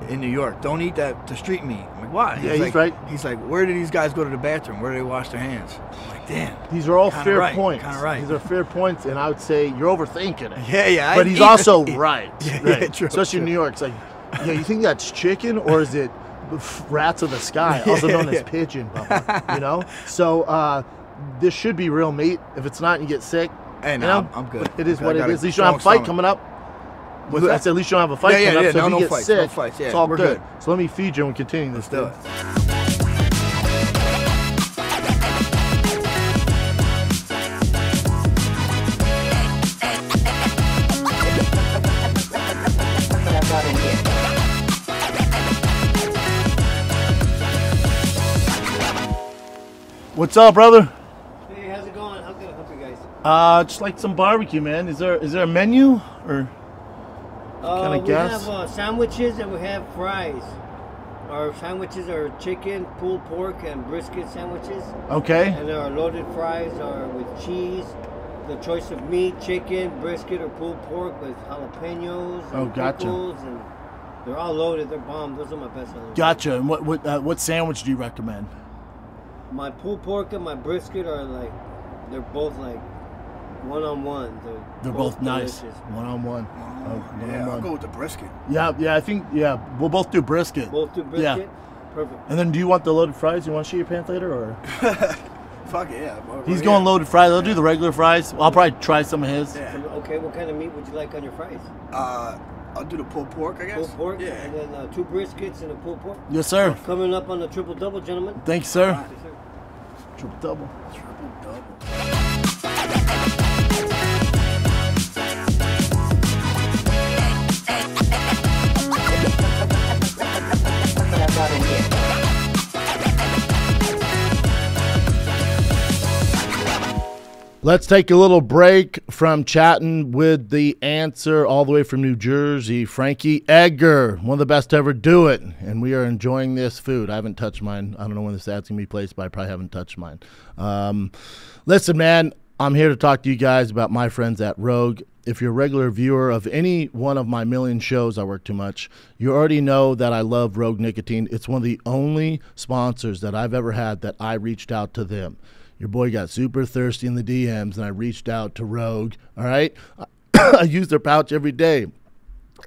in New York, don't eat that the street meat. Why? Yeah, he's like, right. He's like, where do these guys go to the bathroom? Where do they wash their hands? I'm like, damn. These are all fair right, points. kinda right. These are fair points, and I would say you're overthinking it. Yeah, yeah. I But he's eat- also right. Yeah, right. yeah, true, Especially in. New York, it's like, yeah, you think that's chicken or is it rats of the sky, also known as pigeon, Bubba, You know. So uh, this should be real meat. If it's not, you get sick. Hey, you no, know? I'm- I'm good. It is I what it is. got a is. At least you don't have a fight stomach. coming up. What's I said at least you don't have a fight Yeah, yeah, coming yeah, up. So no, if you no get fights, sick, no fights, yeah, it's all we're good. good. So let me feed you and continue this. Let's do it. What's up, brother? Hey, how's it going? How can I help you guys? Uh, just like some barbecue, man. Is there is there a menu or? Uh, Kinda we guess? have uh, sandwiches and we have fries. Our sandwiches are chicken, pulled pork, and brisket sandwiches. Okay. And our loaded fries are with cheese, the choice of meat, chicken, brisket, or pulled pork with jalapenos and Oh, gotcha. pickles. And they're all loaded. They're bomb. Those are my best sellers. Gotcha. And what what uh, what sandwich do you recommend? My pulled pork and my brisket are like, they're both like one on one. They're, They're both, nice. One on one. Oh, one Yeah, on I'll go with the brisket. Yeah, yeah. I think yeah. We'll both do brisket. Both do Yeah. brisket. Perfect. And then, do you want the loaded fries? You want to shoot your pants later, or Fuck yeah. bro, he's yeah. going loaded fries? I'll do the regular fries. I'll probably try some of his. Yeah. Okay, what kind of meat would you like on your fries? Uh, I'll do the pulled pork, I guess. Pulled pork, Yeah. and then uh, two briskets and a pulled pork. Yes, sir. Coming up on the triple double, gentlemen. Thanks, sir. Yes, sir. Triple double. Triple double. Let's take a little break from chatting with the answer all the way from New Jersey, Frankie Edgar, one of the best to ever do it. And we are enjoying this food. I haven't touched mine. I don't know when this ad's going to be placed, but I probably haven't touched mine. Um, listen, man, I'm here to talk to you guys about my friends at Rogue. If you're a regular viewer of any one of my million shows, I work too much, you already know that I love Rogue Nicotine. It's one of the only sponsors that I've ever had that I reached out to them. Your boy got super thirsty in the DMs, and I reached out to Rogue. All right, I use their pouch every day.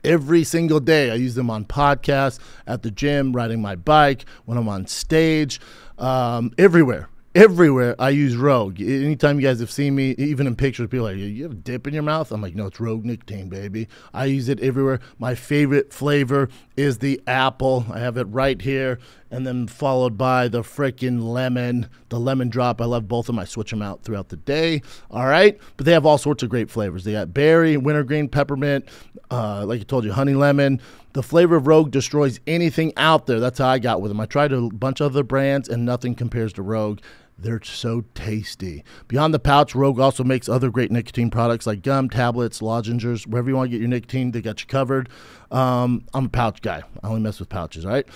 Every single day, I use them on podcasts, at the gym, riding my bike, when I'm on stage, um, everywhere. Everywhere I use Rogue. Anytime you guys have seen me, even in pictures, people are like, you have dip in your mouth? I'm like, no, it's Rogue nicotine, baby. I use it everywhere. My favorite flavor is the apple. I have it right here, and then followed by the freaking lemon, the lemon drop. I love both of them. I switch them out throughout the day. All right, but they have all sorts of great flavors. They got berry, wintergreen, peppermint, uh, like I told you, honey lemon. The flavor of Rogue destroys anything out there. That's how I got with them. I tried a bunch of other brands, and nothing compares to Rogue. They're so tasty. Beyond the pouch, Rogue also makes other great nicotine products like gum, tablets, lozenges. Wherever you want to get your nicotine, they got you covered. Um, I'm a pouch guy. I only mess with pouches, all right?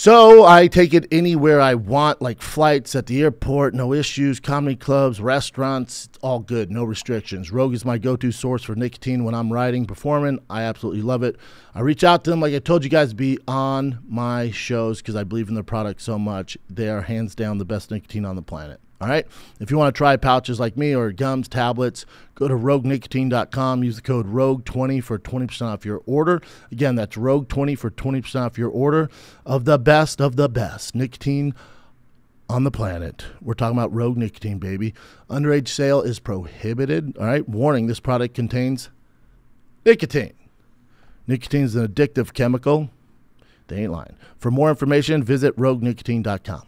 So I take it anywhere I want, like flights at the airport, no issues, comedy clubs, restaurants, all good, no restrictions. Rogue is my go to source for nicotine when I'm writing, performing. I absolutely love it. I reach out to them, like I told you guys, be on my shows because I believe in their product so much. They are hands down the best nicotine on the planet. All right. If you want to try pouches like me or gums, tablets, go to roguenicotine.com. Use the code ROGUE20 for 20% off your order. Again, that's ROGUE20 for 20% off your order of the best of the best nicotine on the planet. We're talking about Rogue Nicotine, baby. Underage sale is prohibited. All right. Warning this product contains nicotine. Nicotine is an addictive chemical. They ain't lying. For more information, visit roguenicotine.com.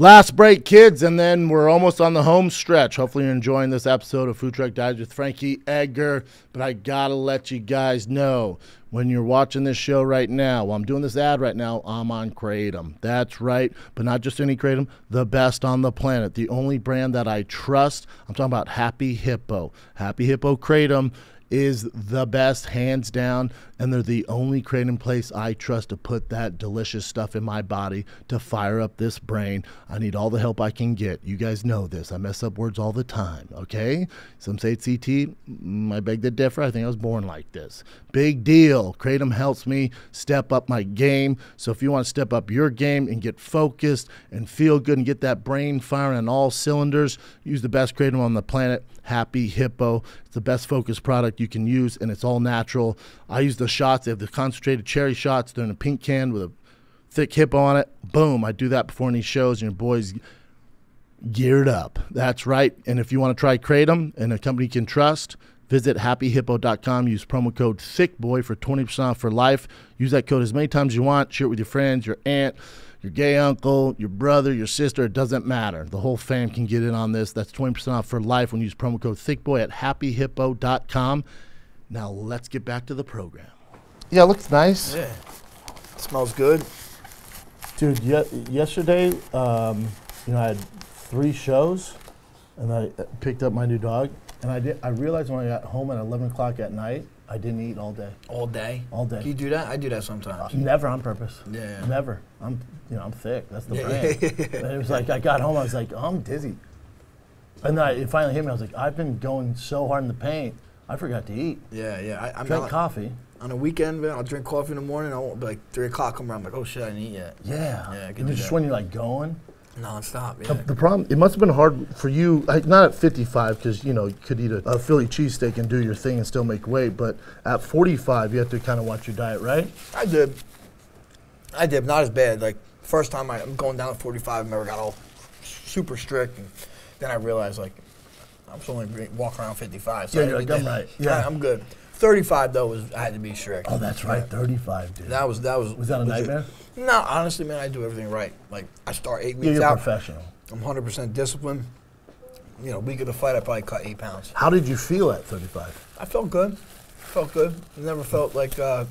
Last break, kids, and then we're almost on the home stretch. Hopefully, you're enjoying this episode of Food Truck Diaries with Frankie Edgar. But I gotta let you guys know when you're watching this show right now, while I'm doing this ad right now, I'm on Kratom. That's right, but not just any Kratom, the best on the planet. The only brand that I trust. I'm talking about Happy Hippo. Happy Hippo Kratom is the best, hands down, and they're the only kratom place I trust to put that delicious stuff in my body to fire up this brain. I need all the help I can get. You guys know this. I mess up words all the time, okay? Some say it's CTE. Mm, I beg to differ. I think I was born like this. Big deal. Kratom helps me step up my game. So if you want to step up your game and get focused and feel good and get that brain firing on all cylinders, use the best kratom on the planet, Happy Hippo. It's the best focus product you can use, and it's all natural. I use the shots. They have the concentrated cherry shots. They're in a pink can with a thick hippo on it. Boom. I do that before any shows, and your boys geared up. That's right. And if you want to try Kratom and a company you can trust, Visit happyhippo.com. Use promo code ThickBoy for 20% off for life. Use that code as many times as you want. Share it with your friends, your aunt, your gay uncle, your brother, your sister. It doesn't matter. The whole fam can get in on this. That's 20% off for life when you use promo code ThickBoy at happyhippo.com. Now let's get back to the program. Yeah, it looks nice. Yeah. Smells good. Dude, ye- yesterday, um, you know, I had three shows, and I uh, picked up my new dog, and I did. I realized when I got home at 11 o'clock at night, I didn't eat all day. All day. All day. Can you do that? I do that sometimes. Never on purpose. Yeah. Never. I'm, you know, I'm thick. That's the Yeah, brand. yeah, yeah. And it was like I got home, I was like, oh, I'm dizzy, and then I, it finally hit me. I was like, I've been going so hard in the paint, I forgot to eat. Yeah, yeah. I, I'm Drank not, coffee. On a weekend, man, I'll drink coffee in the morning. I won't be like three o'clock come around. I'm like, oh shit, I didn't eat yet. Yeah. Yeah, I can do just that. when you're like going. Non-stop. Yeah. the problem, it must have been hard for you, like, not at 55, because, you know, you could eat a, a Philly cheesesteak and do your thing and still make weight, but at 45, you have to kind of watch your diet, right? I did. I did. Not as bad. Like first time I, I'm going down at 45. I remember got all super strict, and then I realized like I was only walking around 55. So Yeah, I you're like, I'm right. Yeah. I'm good. 35 though was I had to be strict. Oh, that's right, 35, dude. That was that was. Was that a nightmare? No, honestly, man, I do everything right. Like I start eight Yeah, weeks you're out. professional. I'm 100% disciplined. You know, week of the fight, I probably cut eight pounds. How did you feel at 35? I felt good. Felt good. Never felt like. Uh,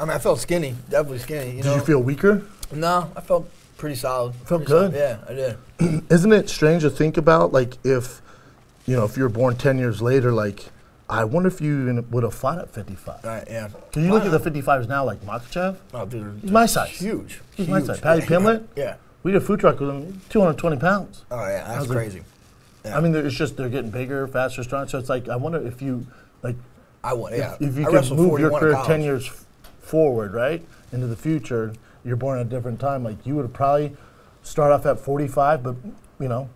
I mean, I felt skinny. Definitely skinny. You Did know. you feel weaker? No, I felt pretty solid. Felt Pretty solid. good? Yeah, I did. Isn't it strange to think about, like, if, you know, if you were born 10 years later, like, I wonder if you even would have fought at 55. All right, yeah. Can you look at the 55s now, like Makhachev? Oh, dude, He's my size. Huge. He's my size. Paddy Yeah, Pimblett? Yeah. We did a food truck with him, 220 pounds. Oh yeah, that's a- crazy. Yeah. I mean, it's just they're getting bigger, faster, stronger. So it's like I wonder if you like I won. Yeah. if you I could move your career ten years forward, right, into the future. You're born at a different time. Like you would have probably start off at 45, but you know,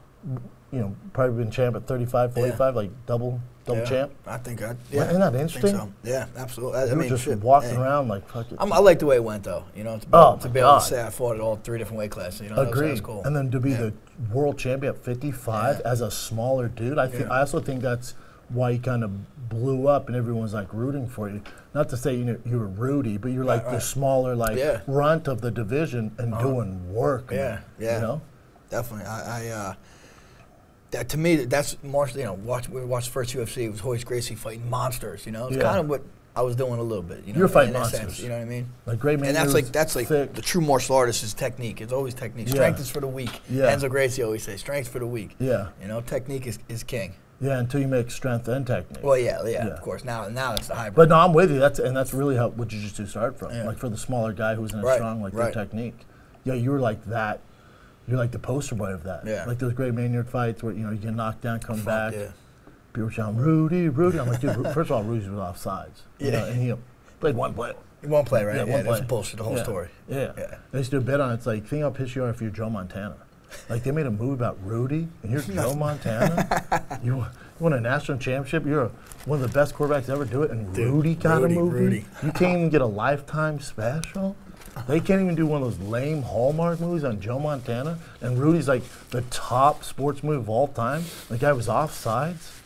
you know, probably been champ at 35, 45, like double, double Yeah, champ. I think I. Yeah, Yeah, isn't that I interesting? so. Yeah, absolutely. I, I You were mean, just shit, walking hey. around like fuck it. I'm, I like the way it went though. You know, to be, Oh, to be able to say I fought at all three different weight classes. You know, that was, that Agreed. was cool. And then to be Yeah. the world champion at 55 as a smaller dude, I think Yeah. I also think that's why he kind of blew up and everyone's like rooting for you. Not to say you know you were Rudy, but you're like the right. smaller like Yeah. Uh-huh. runt of the division and doing work. Yeah, man, yeah. You know. Definitely. I, I uh, that to me, that's martial. You know, watch we watched the first UFC. It was Royce Gracie fighting monsters. You know, it's Yeah. kind of what I was doing a little bit. You know, You're fighting monsters. Sense, you know what I mean? Like Great man. And that's like that's like thick. the true martial artist is technique. It's always technique. Yeah. Strength is for the weak. Yeah. Renzo Gracie always says, strength for the weak. Yeah. You know, technique is, is king. Yeah, until you make strength and technique. Well, yeah, yeah, Yeah. of course. Now, now it's the hybrid. But no, I'm with you. That's and that's really how what jiu-jitsu started from. Yeah. Like for the smaller guy who's in a Right, strong, like right. their technique. Yeah, you were like that. You're like the poster boy of that. Yeah. Like those great Maynard fights where you know you get knocked down, come Fuck, back. yeah. People were shouting, Rudy, Rudy. I'm like, dude, first of all, Rudy was off sides. You Yeah. know, and he played one play. You won't play, right? Yeah, Yeah, one that's play. bullshit. The whole Yeah. story. Yeah. Yeah. They used to do a bit on it. It's like, think how pissed you are if you're Joe Montana. Like, they made a movie about Rudy, and you're Joe Montana. you, you won a national championship. You're a, one of the best quarterbacks to ever do it, and Dude, Rudy got Rudy, a movie. Rudy. You can't even get a lifetime special. They can't even do one of those lame Hallmark movies on Joe Montana. And Rudy's like the top sports movie of all time. The guy was offsides.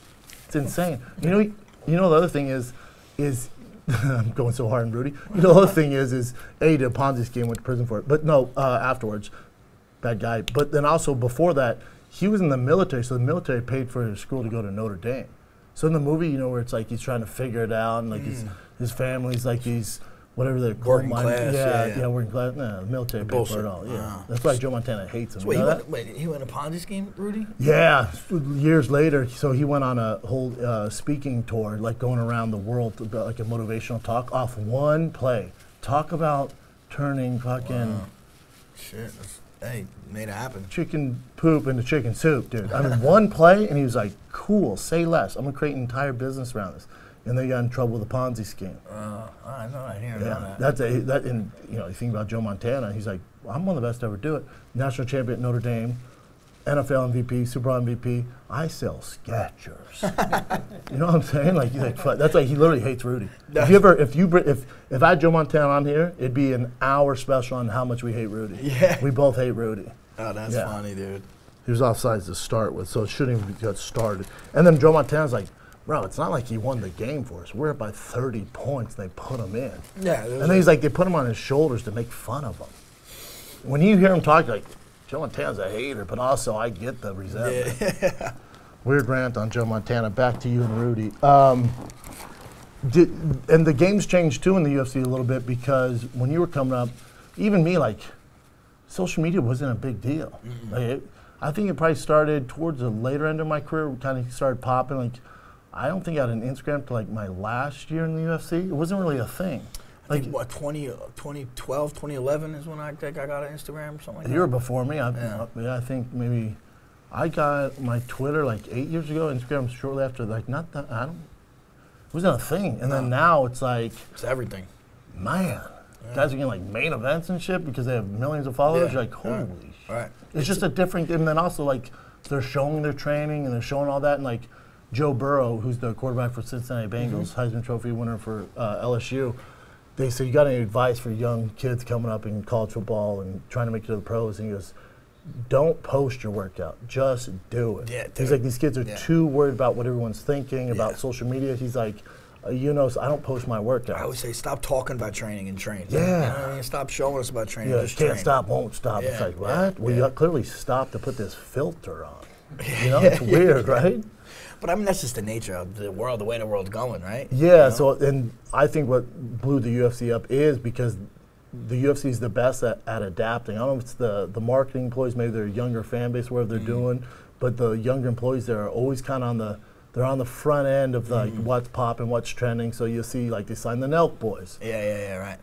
It's insane. You know, you know the other thing is, is I'm going so hard on Rudy. You know the other thing is, is a he did a Ponzi scheme, went to prison for it. But no, uh, afterwards, bad guy. But then also before that, he was in the military, so the military paid for his school to go to Notre Dame. So in the movie, you know, where it's like he's trying to figure it out, and like his his family's like he's whatever the coal Working mine- class, yeah, yeah, yeah, working class. No, the military for Bullshit. it all. Yeah, Wow. that's why Joe Montana hates him. So wait, he went, wait, he went a Ponzi scheme, Rudy? Yeah, years later, so he went on a whole uh, speaking tour, like going around the world, about like a motivational talk off one play. Talk about turning fucking Shit. That's, hey, made it happen. chicken poop into chicken soup, dude. I mean, one play, and he was like, "Cool, say less. I'm gonna create an entire business around this." And they got in trouble with the Ponzi scheme. Uh, I know, I hear Yeah, that. that's a that. And you know, you think about Joe Montana. He's like, I'm one of the best to ever do it. National champion at Notre Dame, NFL MVP, Super Bowl MVP. I sell Skechers. you know what I'm saying? Like like, that's like he literally hates Rudy. If you ever, if you, if if I had Joe Montana on here, it'd be an hour special on how much we hate Rudy. Yeah. we both hate Rudy. Oh, that's Yeah. funny, dude. He was offsides to start with, so it shouldn't even got started. And then Joe Montana's like, bro, it's not like he won the game for us. We're up by 30 points. And they put him in. Yeah, And then he's like, they put him on his shoulders to make fun of him. When you hear him talk, like, Joe Montana's a hater, but also I get the resentment. Yeah. Weird rant on Joe Montana. Back to you and Rudy. Um, did, and the game's changed too in the UFC a little bit because when you were coming up, even me, like, social media wasn't a big deal. Like, it, I think it probably started towards the later end of my career, kind of started popping. Like, I don't think I had an Instagram till like my last year in the UFC. It wasn't really a thing. I Like, think, what, 20, uh, 2012, 2011 is when I think I got an Instagram or something like you were before me. I, Yeah. yeah, I think maybe I got my Twitter like eight years ago. Instagram shortly after. Like, not that I don't. It wasn't a thing. And then now it's like, It's everything. man, guys are getting like main events and shit because they have millions of followers. Yeah. You're like, holy Right. shit. Right. It's just a different, and then also like they're showing their training and they're showing all that, and like Joe Burrow, who's the quarterback for Cincinnati Bengals, Mm-hmm. Heisman Trophy winner for uh, LSU. They said, "You got any advice for young kids coming up in college football and trying to make it to the pros?" And he goes, "Don't post your workout, just do it." Yeah, He's like, "These kids are Yeah. too worried about what everyone's thinking about Yeah. social media." He's like, uh, "You know, so I don't post my workout." I always say, stop talking about training and train. Yeah. You know I mean? Stop showing us about training. Yeah, just can't train. stop, won't stop. it's Yeah, like, yeah, what? Well, you clearly stopped to put this filter on. You know, it's weird, right? But I mean, that's just the nature of the world, the way the world's going, right? Yeah, so, and I think what blew the UFC up is because the UFC is the best at, at adapting. I don't know if it's the, the marketing employees, maybe their younger fan base, whatever they're mm. doing, but the younger employees, they're always kind of on the, they're on the front end of like mm. what's popping, what's trending. So you'll see like they signed the Nelk Boys. Yeah, yeah, yeah, right.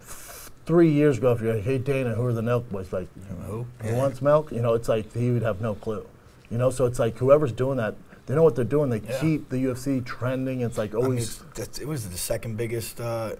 three years ago, if you're like, hey Dana, who are the Nelk boys? Like, Who? who Yeah. wants milk? You know, it's like he would have no clue. You know, so it's like whoever's doing that, they know what they're doing. They Yeah. keep the UFC trending. It's like I mean, always. it's- it was the second biggest uh,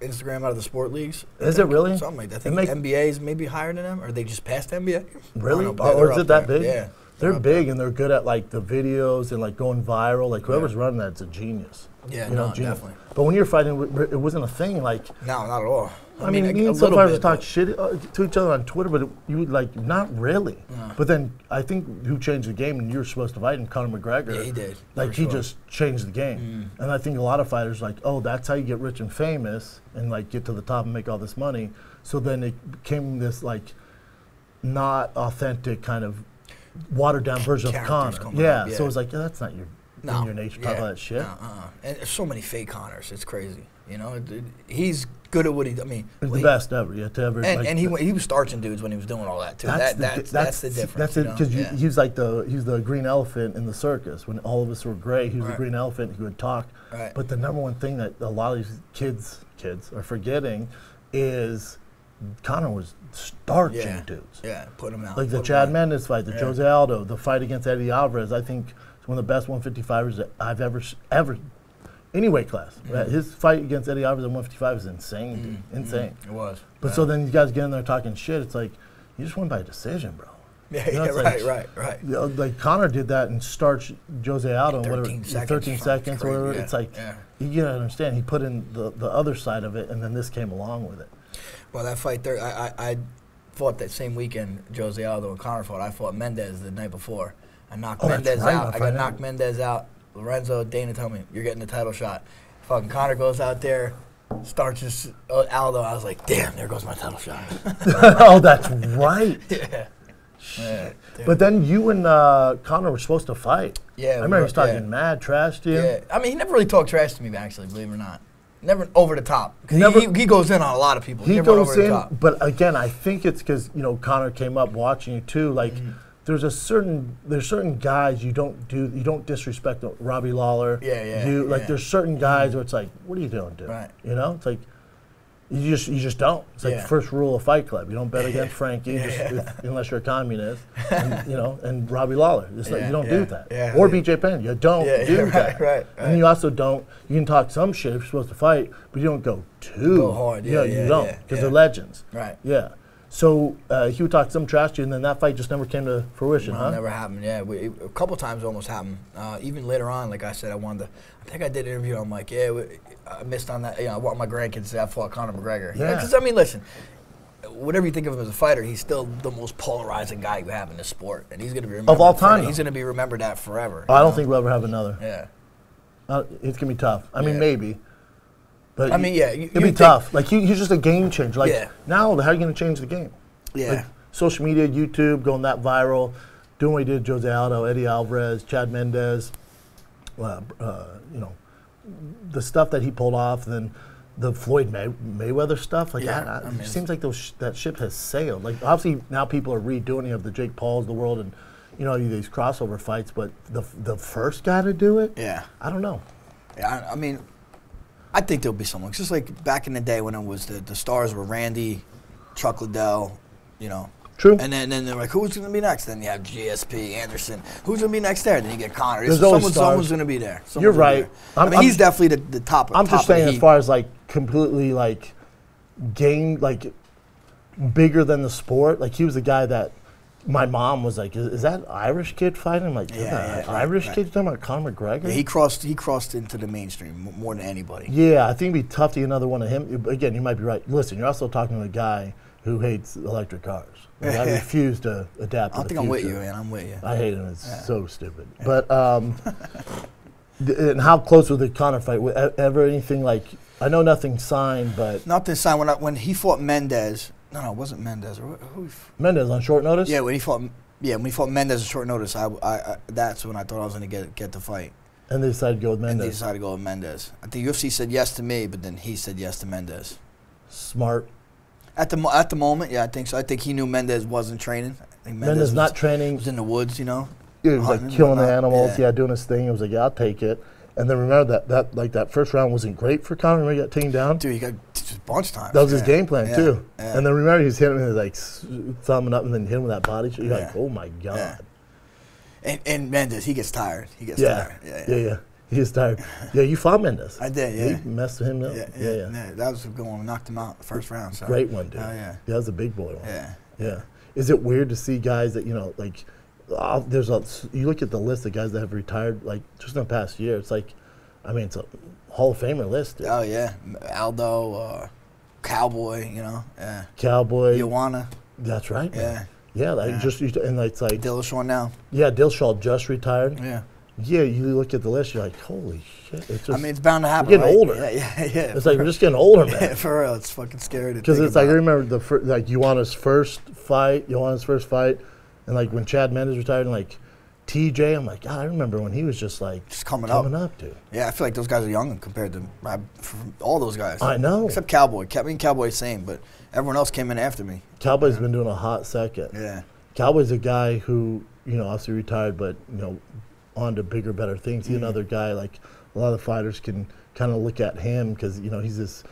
Instagram out of the sport leagues. Is it really? Something like that. I think make- NBA is maybe higher than them, or they just passed NBA. Really? know, Oh, or is it that there. big? Yeah. They're big and they're good at like the videos and like going viral. Like whoever's running that's a genius. Yeah, You know, no, genius. definitely. But when you're fighting, it wasn't a thing. Like No, not at all. I, mean, a- me and some little fighters bit, talk shit uh, to each other on Twitter, but it, you would like not really. But then I think who changed the game, and you were supposed to fight, and Conor McGregor. Yeah, he did, Like he sure. Mm. just changed the game, and I think a lot of fighters like, oh, that's how you get rich and famous, and like get to the top and make all this money. So then it became this like not authentic kind of watered down version of Conor. Yeah, up, so yeah. it was like that's not your in your nature to talk yeah, about that shit. No, uh-uh. And there's so many fake Conors. It's crazy. You know, It- it- he's good at what he. I mean, well, the he- best ever. Yeah, to ever. And, like, and he the- he was starching dudes when he was doing all that too. That, the that's, di- that's, the difference. That's you it know? because yeah. he's like the he's the green elephant in the circus. When all of us were gray, he was Right. the green elephant who would talk. Right. But the number one thing that a lot of these kids kids are forgetting is Conor was starching yeah, dudes. yeah, put him out. Like the Chad. Mendes fight, the Yeah. Jose Aldo, the fight against Eddie Alvarez. I think one of the best 155ers that I've ever ever any weight class. Mm-hmm. right? His fight against Eddie Alvarez at 155 is insane, dude. Insane. It was. But so then you guys get in there talking shit. It's like you just won by decision, bro. Yeah, You know, yeah, it's like- right, right, right. You know, like Conor did that and starched Jose Aldo in whatever 13 seconds 13 or seconds or whatever. crazy, It's like yeah. you gotta understand. He put in the, the other side of it, and then this came along with it. Well, that fight there, I, I, I fought that same weekend. Jose Aldo and Conor fought. I fought Mendes the night before. I knocked Oh, Mendes right, out. I got knocked Mendes out. Lorenzo, Dana told me you're getting the title shot. Fucking Conor goes out there, starts his uh, Aldo. I was like, damn, there goes my title shot. oh, that's right. yeah, dude. But then you and uh, Conor were supposed to fight. Yeah, I remember he were- talking yeah. mad trash to you. Yeah, I mean, he never really talked trash to me, actually, believe it or not. Never over the top. Never- he, he, he goes in on a lot of people. He never goes over the in, top. but again, I think it's because you know Conor came up watching you too. Like, Mm-hmm. There's a certain there's certain guys you don't do you don't disrespect Robbie Lawler. Yeah, yeah, You like yeah. there's certain guys mm-hmm. where it's like, what are you doing, dude? Right. You know, it's like you just you just don't. It's like Yeah. the first rule of Fight Club. You don't bet against Frankie Yeah, just. If, unless you're a communist. and, you know, and Robbie Lawler. It's like you don't do that. yeah. Or BJ Penn. You don't do right, that. right, And you also don't. You can talk some shit if you're supposed to fight, but you don't go too Go hard, yeah, you don't because they're legends. Right. Yeah. So uh, he would talk to some trash to you, and then that fight just never came to fruition, No, huh? never happened. Yeah, we, a couple times almost happened. Uh, even later on, like I said, I wanted to. I think I did an interview. I'm like, yeah, we, I missed on that. You know, I want my grandkids to say I fought Conor McGregor. Yeah. Because I mean, listen, whatever you think of him as a fighter, he's still the most polarizing guy you have in this sport, and he's going to be remembered of all time, He's going to be remembered that forever. I don't know? think we'll ever have another. Yeah. Uh, it's gonna be tough. I mean, Yeah. maybe. But I mean, yeah, you- it'd be tough. Like he, he's just a game changer. Like Yeah. now, how are you gonna change the game? Yeah. Like, social media, YouTube, going that viral, doing what he did, Jose Aldo, Eddie Alvarez, Chad Mendes, uh, uh, you know, the stuff that he pulled off, then the Floyd May- Mayweather stuff. Like, Yeah, I, I mean- it seems like those sh- that ship has sailed. Like, obviously now people are redoing it of the Jake Pauls of the world and you know these crossover fights, but the the first guy to do it, Yeah. I don't know. Yeah, I, I mean, I think there'll be someone. Just like back in the day when it was the, the stars were Randy, Chuck Liddell, you know. True. And then, then they're like, who's going to be next? Then you have GSP, Anderson. Who's going to be next there? Then you get Conor. There's Someone- always stars. someone's going to be there. Someone's You're right. there. i I'm- mean, he's I'm- definitely the, the top. I'm top just saying, as far as like completely like game, like bigger than the sport. Like he was the guy that my mom was like, "Is, is that Irish kid fighting?" I'm like, Yeah, "Yeah, yeah, Irish right. kid." You talking about Conor McGregor? Yeah, he crossed. He crossed into the mainstream more than anybody. Yeah, I think it'd be tough to get another one of him. Again, you might be right. Listen, you're also talking to a guy who hates electric cars. Like, I refuse to adapt. I to think I'm with you, man. I'm with you. I hate him. It's so stupid. But um, and how close was the Conor fight? Ever anything like? I know nothing signed, but Not this time when I, when he fought Mendes. No, no, it wasn't Mendes. Who, Mendes on short notice. yeah, when he fought. Yeah, when he fought Mendes on short notice, I, I, I that's when I thought I was going to get get the fight. and they decided to go with Mendes. And they decided to go with Mendes. I think UFC said yes to me, but then he said yes to Mendes. Smart. At the mo- at the moment, yeah, I think so. I think he knew Mendes wasn't training. I think Mendes was, not training. was in the woods, you know. He was like killing the animals. Yeah. Yeah. doing his thing. He was like, yeah, I'll take it. And then remember that that like that first round wasn't great for Conor. He got taken down. Dude, he got just bunch times. That was his game plan Yeah. too. Yeah. And then remember he was hitting him like thumbing up and then hitting with that body. shot. You're like, oh my god. Yeah. and, and Mendes, he gets tired. He gets Yeah. tired. Yeah, yeah, yeah. He gets tired. Yeah, you fought Mendes. I did, yeah. You messed him up. Yeah, Yeah, yeah, yeah. yeah. That was going. Knocked him out the first round. So. Great one, dude. Oh yeah. That was a big boy one. Yeah. Yeah. Is it weird to see guys that you know like? Uh, there's a you look at the list of guys that have retired like just in the past year. It's like, I mean, it's a Hall of Famer list. Dude. Oh yeah. Aldo, uh, Cowboy. You know. Yeah. Cowboy. Joanna, That's right. Yeah. Man. Yeah. Like Yeah. just and it's like Dillashaw now. yeah, Dillashaw just retired. Yeah. Yeah, you look at the list, you're like, holy shit! It's just, I mean, it's bound to happen. getting right? older. Yeah, yeah, yeah. it's like we're just getting older, Yeah, man. for real, it's fucking scary to Because it's like I remember the fir- like Joanna's first fight, Joanna's first fight, and like when Chad Mendes retired, and like TJ, I'm like, God, I remember when he was just like Just coming up. coming up, dude. Yeah, I feel like those guys are young compared to I, all those guys. I know. Except Cowboy. I mean, Cowboy's same, but everyone else came in after me. Cowboy's been doing a hot second. Yeah. Cowboy's a guy who, you know, obviously retired, but you know, on to bigger, better things. Mm-hmm. He's another guy like a lot of the fighters can kind of look at him because you know he's this,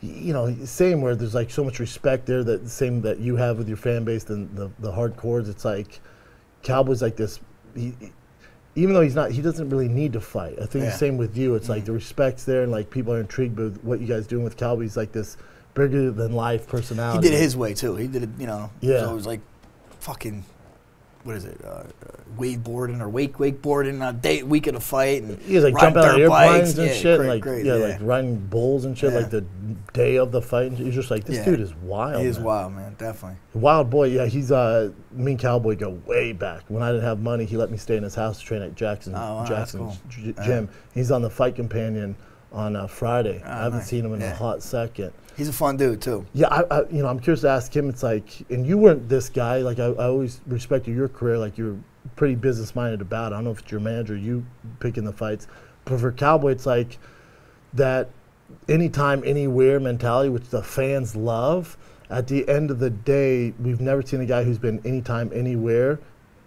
you know, same where there's like so much respect there that same that you have with your fan base and the the hardcores. It's like Cowboy's like this. He, he- even though he's not, he doesn't really need to fight. I think Yeah. the same with you. It's Mm-hmm. like the respect's there, and like people are intrigued with what you guys doing with. He's like this bigger than life personality. He did it his way too. He did it, you know. Yeah. So it was like, fucking, what is it? Uh, uh, wakeboarding or wake wakeboarding on a day week of the fight and He's like jumping out of airplanes and Yeah, shit, great, like great, yeah, like riding bulls and shit, Yeah. like the day of the fight. And you're just like, this Yeah. dude is wild. He is man. wild, man. Definitely. Wild boy, yeah. He's uh, me and Cowboy go way back. When I didn't have money, he let me stay in his house to train at Jackson Oh, wow, Jackson's cool. g- Yeah. gym. He's on the Fight Companion on uh, Friday. Oh, I haven't nice. seen him in a hot second. He's a fun dude too. Yeah, I, I, you know, I'm curious to ask him. It's like, and you weren't this guy. Like, I, I always respected your career. Like, you're pretty business minded about. it. I don't know if it's your manager, you picking the fights, but for Cowboy, it's like that anytime, anywhere mentality, which the fans love. At the end of the day, we've never seen a guy who's been anytime, anywhere,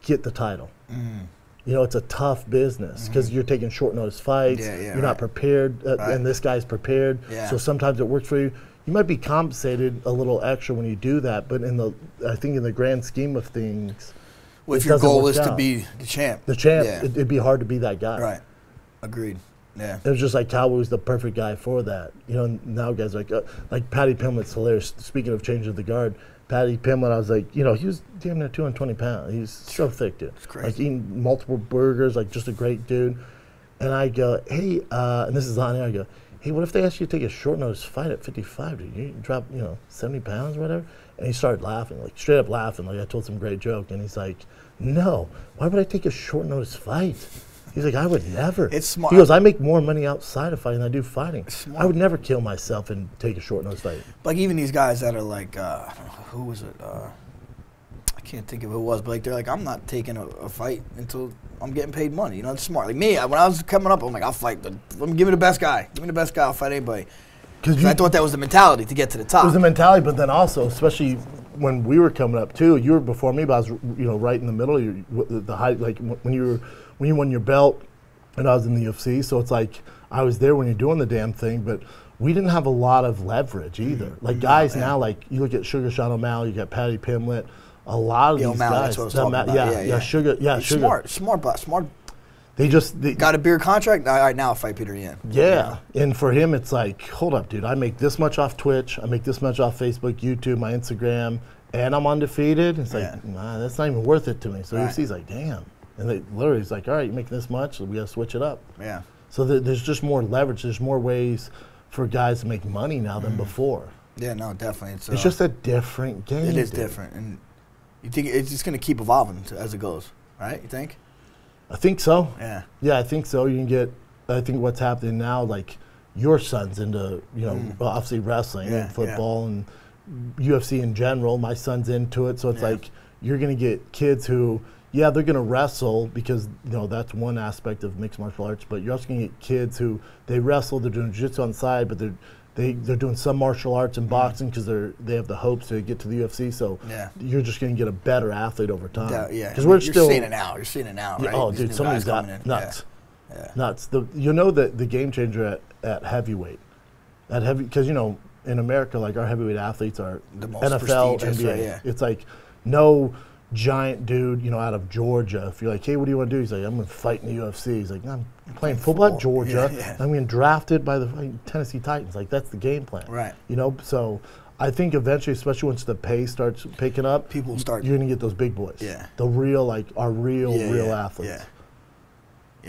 get the title. Mm. You know, it's a tough business because you're taking short notice fights. Mm-hmm. Yeah, yeah, you're not prepared, uh, Right. and this guy's prepared. Yeah. So sometimes it works for you. You might be compensated a little extra when you do that, but in the, I think in the grand scheme of things, Well, if your goal is to be the champ, the champ, Yeah. it, it'd be hard to be that guy. right? Agreed. Yeah. It was just like Cowboy was the perfect guy for that. You know, now guys like uh, like Paddy Pimblett's hilarious. Speaking of changing the guard, Paddy Pimblett, I was like, you know, he was damn near 220 pounds. He's so thick, dude. It's crazy. Like eating multiple burgers, like just a great dude. And I go, hey, uh, and this is on air. I go, hey, what if they ask you to take a short notice fight at 55? Dude, you drop, you know, 70 pounds or whatever. And he started laughing, like straight up laughing. Like I told some great joke, and he's like, no, why would I take a short notice fight? He's like, I would never. It's smart. He goes, I make more money outside of fighting than I do fighting. smart. I would never kill myself and take a short nose fight. like even these guys that are like, uh, I don't know, who was it? Uh, I can't think of who it was, but like they're like, I'm not taking a, a fight until I'm getting paid money. You know, it's smart. Like me, I, when I was coming up, I'm like, I'll fight. The, give me the best guy. Give me the best guy. I'll fight anybody. Because I thought that was the mentality to get to the top. It was the mentality, but then also, especially when we were coming up too, you were before me, but I was, you know, right in the middle. You the, the high, like when you were when you won your belt, and I was in the UFC. So it's like I was there when you're doing the damn thing, but we didn't have a lot of leverage either. Like guys now, like you look at Sugar Sean O'Malley, you got Paddy Pimblett. A lot of Yeah, these O'Malley, guys, that's what I was Ma- about. yeah, Yeah, yeah, yeah. sugar, yeah, He's sugar. smart, smart, but smart. They just they, Got a beer contract. All right, now I'll fight Petr Yan. Yeah. And for him, it's like, hold up, dude. I make this much off Twitch. I make this much off Facebook, YouTube, my Instagram, and I'm undefeated. It's like, Yeah. nah, that's not even worth it to me. So Right. UFC's like, damn. And they literally, it's like, all right, you're making this much, we got to switch it up. Yeah. So th- there's just more leverage. There's more ways for guys to make money now than before. Yeah, no, definitely. It's, It's uh, just a different game. It is dude. different, and you think it's just going to keep evolving to, as it goes, right? You think? I think so. Yeah. Yeah, I think so. You can get. I think what's happening now, like your son's into, you know, well, obviously wrestling Mm. Yeah, and football and UFC in general. My son's into it, so it's Yeah. like you're gonna get kids who, yeah, they're gonna wrestle because you know that's one aspect of mixed martial arts. But you're also gonna get kids who they wrestle, they're doing jiu-jitsu on the side, but they're they, they're doing some martial arts and boxing because they're they have the hopes to get to the UFC. So Mm. Yeah. you're just gonna get a better athlete over time. Yeah, yeah. Because we're You're still seeing it now. You're seeing it now, yeah, right? Oh, These dude, new some of guys these got nuts. Yeah. Nuts. The, you know the the game changer at, at heavyweight, at heavy because you know in America like our heavyweight athletes are The NFL, NBA. right, yeah. It's like no giant dude, you know, out of Georgia. If you're like, hey, what do you want to do? He's like, I'm going to fight in the UFC. He's like, I'm playing football football. Georgia. Yeah, yeah. I'm getting drafted by the Tennessee Titans. Like that's the game plan. Right. You know, so. I think eventually, especially once the pay starts picking up, People start- You're gonna get those big boys. Yeah. The real, like, our real, Yeah, real athletes. Yeah.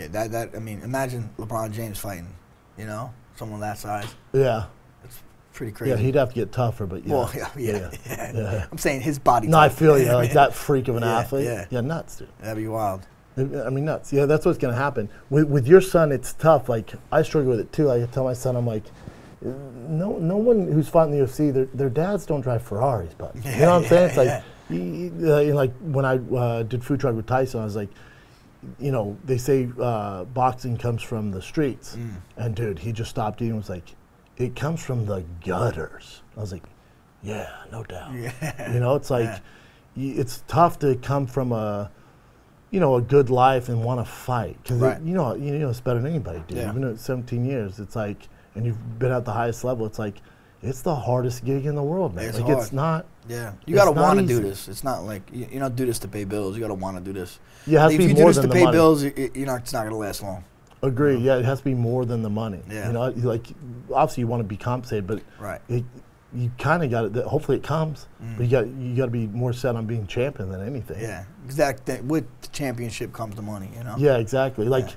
Yeah, that that I mean, imagine LeBron James fighting, you know, someone that size. Yeah. Pretty crazy. Yeah, he'd have to get tougher, but yeah. Well, yeah, yeah, yeah. yeah. I'm saying his body. No, I feel you. Like that freak of an athlete. yeah. Yeah, nuts, dude. That'd be wild. I mean, nuts. Yeah, that's what's gonna happen with with your son. It's tough. Like I struggle with it too. I tell my son, I'm like, no, no one who's fought in the UFC, their, their dads don't drive Ferraris, but you know what I'm saying? It's like, yeah. y- y- uh, you know, like when I uh, did food truck with Tyson, I was like, you know, they say uh, boxing comes from the streets, Mm. and dude, he just stopped eating. and Was like, it comes from the gutters. I was like, yeah, no doubt. You know, it's like, y- it's tough to come from a, you know, a good life and want to fight because Right. you know, you know, it's better than anybody, dude. Yeah. You've at 17 years. It's like, and you've been at the highest level. It's like, it's the hardest gig in the world, man. It's like, hard. it's not. Yeah, you gotta want to do this. It's not like you, you don't do this to pay bills. You gotta want to do this. Yeah, if you do this to pay money. bills, you, you know it's not gonna last long. Agree. Yeah, it has to be more than the money. Yeah. You know, like obviously you want to be compensated, but Right. it, you kind of got it. Hopefully it comes, but you got you got to be more set on being champion than anything. Mm. Yeah, exactly. With the championship comes the money. You know. Yeah, exactly. Like, Yeah.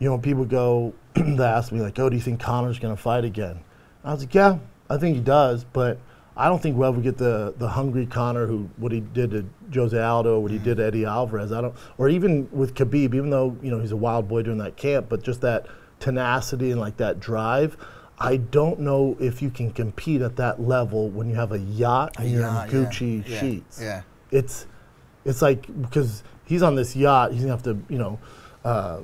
you know, people go, they ask me like, "Oh, do you think Conor's going to fight again?" I was like, "Yeah, I think he does, but I don't think we'll ever get the the hungry Conor who what he did to Jose Aldo, what he did to Eddie Alvarez. I don't, or even with Khabib, even though you know he's a wild boy during that camp, but just that tenacity and like that drive." I don't know if you can compete at that level when you have a yacht and you're in. Gucci Yeah, sheets. yeah. It's it's like because he's on this yacht, he's gonna have to you know uh,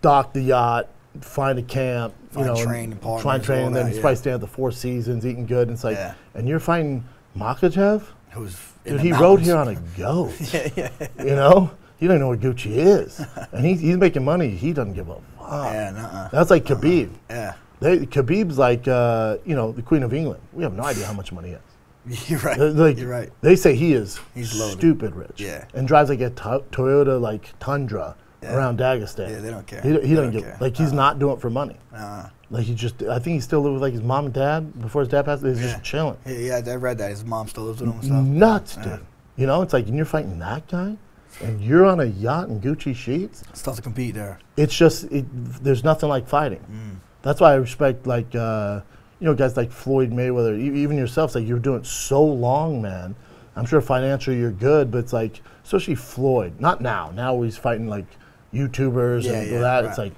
dock the yacht, find a camp, Find you know, and partners, find training, all and then that, he's yeah. probably staying at the Four Seasons, eating good. And it's like, Yeah. and you're fighting Makhachev, Who's dude. He rode here on a goat. yeah, yeah. You know, he don't know what Gucci is, and he's he's making money. He doesn't give a fuck. Yeah, nuh-uh. That's like Khabib. Yeah. They, Khabib's like, uh, you know, the Queen of England. We have no idea how much money he has. You're right. Like, You're right. They say he is He's loaded. stupid rich. Yeah. And drives like a to- Toyota like Tundra Yeah. around Dagestan. Yeah, they don't care. He, he They doesn't don't give care. like he's not doing it for money. Uh, Like he just, I think he still lives with like his mom and dad before his dad passed. He's yeah. just chilling. Yeah, yeah, I read that. His mom still lives with him and stuff. Nuts, Yeah. dude. You know, it's like, and you're fighting that guy, and you're on a yacht in Gucci sheets. It's tough to compete there. It's just, it, there's nothing like fighting. Mm. That's why I respect like, uh, you know, guys like Floyd Mayweather, even yourself. It's like you're doing it so long, man. I'm sure financially you're good, but it's like, especially Floyd. Not now. Now he's fighting like, YouTubers Yeah, and yeah, that. right. It's like,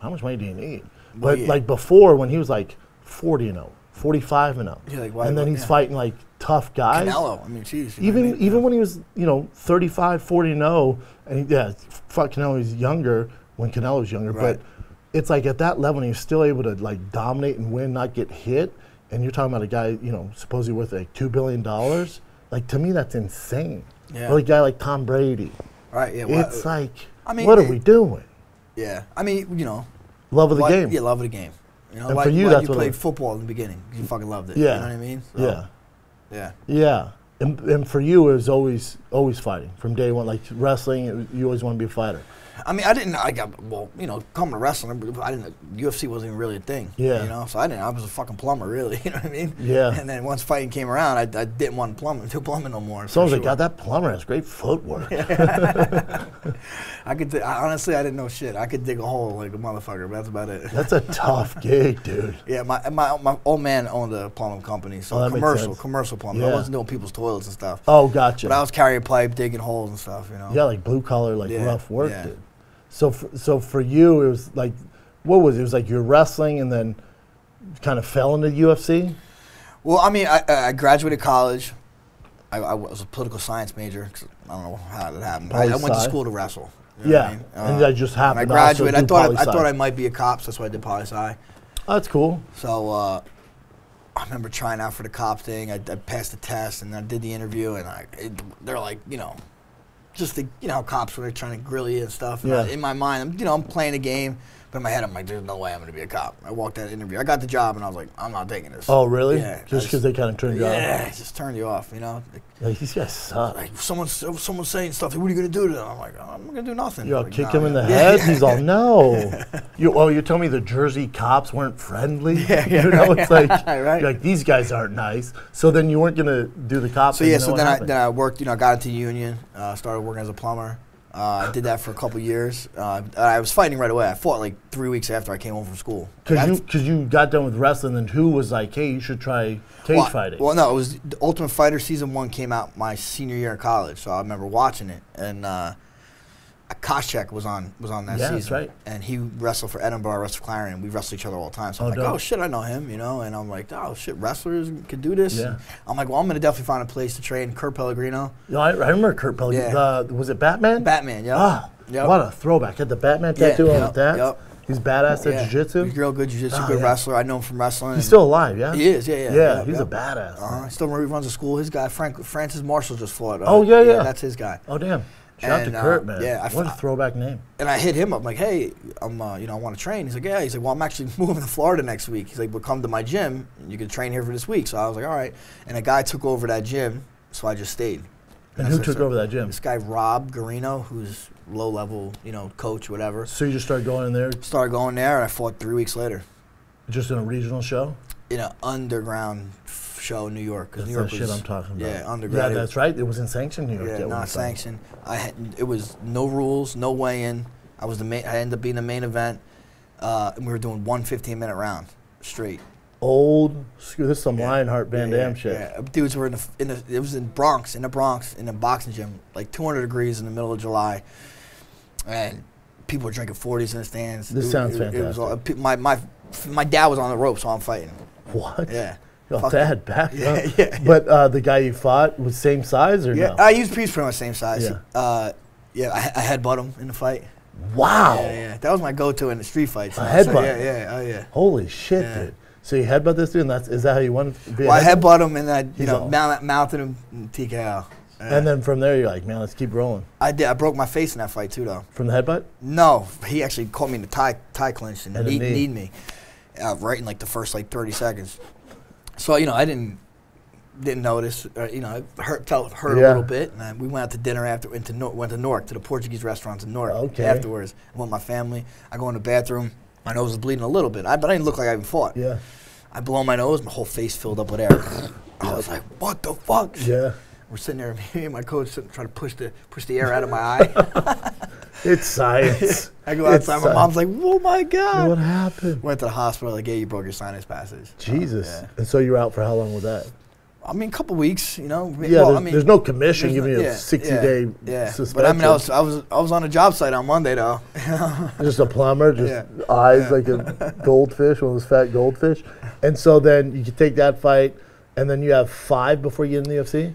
how much money do you need? Well, But yeah. like before, when he was like 40 and 0, 45 and 0, You're like, why- and then why- he's yeah. fighting like tough guys. Canelo. I mean, know what I Even mean? even when he was you know 35, 40 and 0, and he, yeah, fuck Canelo, he's younger when Canelo was younger, Right. but it's like at that level, and he's still able to like dominate and win, not get hit. And you're talking about a guy, you know, supposedly worth like two billion dollars. Like to me, that's insane. Yeah. Or a guy like Tom Brady. right. Yeah. well, It's like, I mean, what are it- we doing? yeah. I mean, you know. Love of the game. Yeah, love of the game. You know, And why, for you, why that's you what played football in the beginning. You fucking loved it. Yeah. You know what I mean? So, yeah. Yeah. Yeah. And, and for you, it was always always fighting from day one. Like wrestling, was- you always want to be a fighter. I mean, I didn't. I got well, you know, coming to wrestling, I didn't. UFC wasn't even really a thing. Yeah. You know, so I didn't. I was a fucking plumber, really. You know what I mean? Yeah. And then once fighting came around, I, I didn't want plumbing, do plumbing no more. for Someone's like, sure. God, that plumber has great footwork. I could. di- I, honestly, I didn't know shit. I could dig a hole like a motherfucker, but that's about it. That's a tough gig, dude. Yeah, my, my my old man owned a plumbing company, so Oh, commercial, commercial plumbing. Yeah. I wasn't doing people's toilets and stuff. Oh, gotcha. But I was carrying pipe, digging holes and stuff. You know. yeah, like blue collar, like Yeah, rough work, yeah. dude. So, for, so for you, it was like, what was it? It was like you're wrestling and then kind of fell into UFC. Well, I mean, I, I graduated college. I, I was a political science major. I don't know how that happened. I, I went to school to wrestle. You know what I Yeah, mean? and that just happened I graduated. I thought I, thought I might be a cop, so that's why I did poli sci. Oh, that's cool. So uh, I remember trying out for the cop thing. I, I passed the test and I did the interview, and I it, they're like, you know, just the you know cops were trying to grill you and stuff. And I- Yeah. in my mind, I'm you know I'm playing a game, but in my head I'm like, there's no way I'm going to be a cop. I walked that interview. I got the job, and I was like, I'm not taking this. Oh, really? Yeah. Just because they kind of turned you yeah, off. it just turned you off. You know. Like, Like, these guys suck. like someone's someone's saying stuff. Like, What are you gonna do to them? I'm like, oh, I'm gonna do nothing. You all like, kick "Nah, him in the yeah." head. Yeah, He's all no. You oh, you're telling me the Jersey cops weren't friendly? Yeah, yeah, you know, right. it's like Right. like these guys aren't nice. So then you weren't gonna do the cop. So thing, yeah, so then I then I worked. You know, I got into union. Uh, started working as a plumber. Uh, I did that for a couple years. Uh, I was fighting right away. I fought like three weeks after I came home from school. Because you, cause you got done with wrestling, and who was like, hey, you should try cage well, fighting? Well, no, it was the Ultimate Fighter season one came out my senior year in college, so I remember watching it. And uh, Koscheck was on was on that Yeah, season, that's right. And he wrestled for Edinboro, wrestled for Clarion. We wrestled each other all the time. So I'm Oh, like, dope. oh shit, I know him, you know. And I'm like, oh shit, wrestlers could do this. Yeah. I'm like, well, I'm gonna definitely find a place to train. Kurt Pellegrino, No, I, I remember Kurt Pellegrino. Yeah. Uh, was it Batman? Batman, yeah. Ah, Yep. what a throwback! Had the Batman Yeah, tattoo on yep, his dad. yep. He's badass at Yeah. jiu-jitsu. He's real good jiu-jitsu, Oh, good yeah. wrestler. I know him from wrestling. He's still alive, yeah. He is, yeah, yeah. Yeah, Yep, he's yep. a badass. Uh-huh. He still runs a school. His guy, Frank Francis Marshall, just fought. uh, Oh, yeah, yeah. That's his guy. Oh damn! Shout out And, to uh, Kurt, man. yeah, I what a throwback name. And I hit him up like, hey, I'm, uh, you know, I want to train. He's like, yeah. He's like, well, I'm actually moving to Florida next week. He's like, well, come to my gym. You can train here for this week. So I was like, all right. And a guy took over that gym, so I just stayed. And that's who took so- over that gym? This guy Rob Garino, who's low level, you know, coach, whatever. So you just started going in there, Started going there, and I fought three weeks later just in a regional show. In an underground show in New York. That's New York the shit was- I'm talking about. Yeah, underground. Yeah, that's right. It was in sanctioned New York. Yeah, not sanctioned. I had, it was no rules, no weigh in. I was the main. I ended up being the main event, uh, and we were doing one 15 minute round straight. Old. This is some Yeah. Lionheart Van Yeah, Damme yeah, shit. Yeah. Dudes were in the, in the. It was in Bronx, in the Bronx, in a boxing gym, like 200 degrees in the middle of July, and people were drinking 40s in the stands. This It- sounds it, It was all, my my my dad was on the rope, so I'm fighting. What? Yeah. Yo, Fuck Dad, back Yeah, up. yeah. But uh, the guy you fought was same size or Yeah, no? I used Pete's pretty much same size. Yeah. Uh, yeah, I, I headbutt him in the fight. wow. Yeah, yeah. That was my go-to in the street fights. A know, so headbutt? yeah, yeah, oh yeah. Holy shit, Yeah. dude. So you headbutt this dude, and that's is that how you won? Well, I headbutt? headbutt him and then I, you He's know, mount, mounted him in TKO. Yeah. And then from there, you're like, man, let's keep rolling. I did. I broke my face in that fight too, though. From the headbutt? No, he actually caught me in the tie tie clinch and, And a knee, knee. kneed me, uh, right in like the first like 30 seconds. So you know, I didn't didn't notice. Uh, you know, I hurt felt hurt Yeah. a little bit. And I, we went out to dinner after. Into Nor- went to Newark to the Portuguese restaurants in Newark. Okay. Afterwards, I went with my family. I go in the bathroom. My nose was bleeding a little bit, I, but I didn't look like I even fought. Yeah. I blow my nose, my whole face filled up with air. I was like, "What the fuck?" Yeah. We're sitting there, me and my coach sitting, trying to push the push the air out of my eye. It's science. I go It's outside, my sci- mom's like, "Oh my god!" What happened? Went to the hospital. Like, yeah, you broke your sinus passage. Uh, Jesus. Yeah. And so you were out for how long with that? I mean, a couple weeks, you know. Yeah, Well, there's, I mean, there's no commission there's giving no- you a yeah, 60 yeah, day yeah. suspension. But I mean, I was, I was, I was on a job site on Monday though. just a plumber, just Yeah. eyes like a goldfish, one of those fat goldfish. And so then you take that fight, and then you have five before you get in the UFC.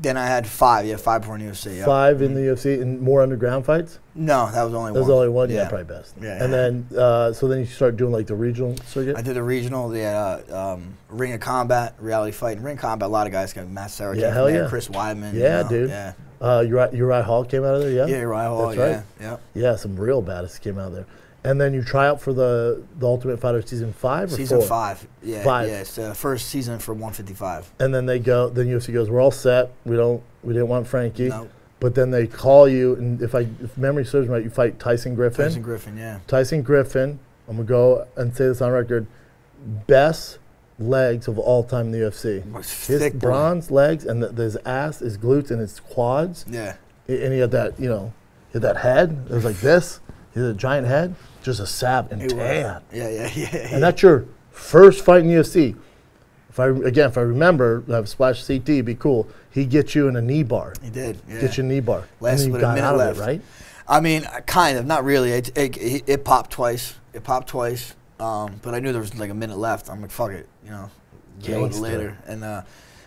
Then I had five, yeah, five before in UFC. Yeah. Five in the UFC and more underground fights. No, that was only That was only one. Yeah, Yeah. probably best. Yeah. And then uh, so then you start doing like the regional circuit. I did the regional, yeah, uh, um, Ring of Combat, reality fight. In Ring of Combat, a lot of guys got Matt Serra, Yeah, hell there, yeah. Chris Weidman. you yeah, know, dude. Yeah, Uh, Uriah, Uriah Hall came out of there. Yeah. yeah, Uriah Hall, That's right. yeah. Yeah, some real badass came out of there. And then you try out for the the Ultimate Fighter season five or Season four? five, yeah, If yeah. It's the first season for 155. And then they go. Then UFC goes. We're all set. We don't. We didn't want Frankie. No. But then they call you, and if I if memory serves me right, you fight Tyson Griffin. Tyson Griffin, yeah. Tyson Griffin. I'm gonna go and say this on record. Best legs of all time in the UFC. His Thick boy. bronze legs and the, his ass, his glutes, and his quads. Yeah. And he had that, you know, he had that head. It was like this. He had a giant head, just a sap and tan. Yeah, yeah, yeah. And that's your first fight in UFC. If I again, if I remember, have Splash CT, be cool. He gets you in a knee bar. He did. Yeah. Get you a knee bar. Last and you got minute out left. of it, right? I mean, uh, kind of, not really. It, it, it, it popped twice. It popped twice. Um, but I knew there was like a minute left. I'm like, fuck it, you know, deal with it later. And uh,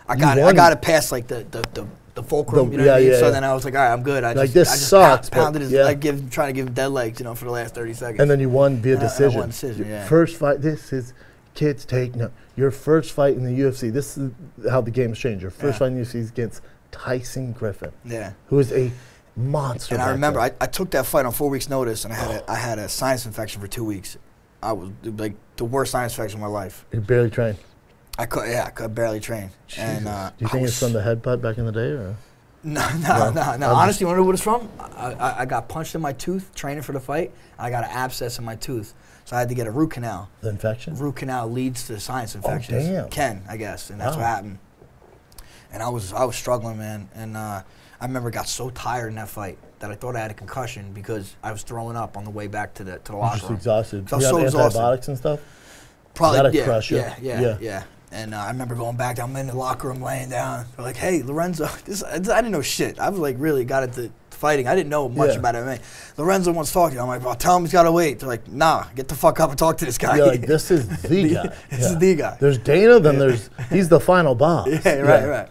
I got it. I got it past like the the, the, the fulcrum. The- you know yeah, what I mean? yeah, so yeah. then I was like, all right, I'm good. I Like, just, this I just sucks, pounded his, yeah. like give, trying to give him dead legs, you know, for the last 30 seconds. And then you won via I- I decision. won decision, yeah. First fight. This is kids take no. Your first fight in the UFC. This is how the game's changed. Your first fight in the UFC is against Tyson Griffin, yeah. who is a monster. And I remember. I, I took that fight on four weeks' notice, and I had a, oh. I had a sinus infection for two weeks. I was like the worst sinus infection of my life. you barely trained. I could yeah, I could barely train. And uh, Do you think it's from the headbutt back in the day, or? No, no, no, no. I'm Honestly, you want to know what it's from? I, I, I got punched in my tooth training for the fight. I got an abscess in my tooth, so I had to get a root canal. The infection? Root canal leads to sinus infections. Oh, damn. Can I guess, and that's Wow. what happened. And I was I was struggling, man. And uh, I remember got so tired in that fight that I thought I had a concussion because I was throwing up on the way back to the to the locker just room. exhausted. So I was so exhausted. antibiotics and stuff. Probably yeah, yeah, yeah, Yeah. yeah, And uh, I remember going back down in the locker room, laying down. They're like, "Hey, Lorenzo, this, I didn't know shit. I was like really got into fighting. I didn't know much Yeah. about MMA. Lorenzo wants to talk to you. I'm like, well, tell him he's got to wait. They're like, Nah, get the fuck up and talk to this guy. You're like, this is the guy. This is the guy. There's Dana, then there's he's the final boss. yeah, right, right.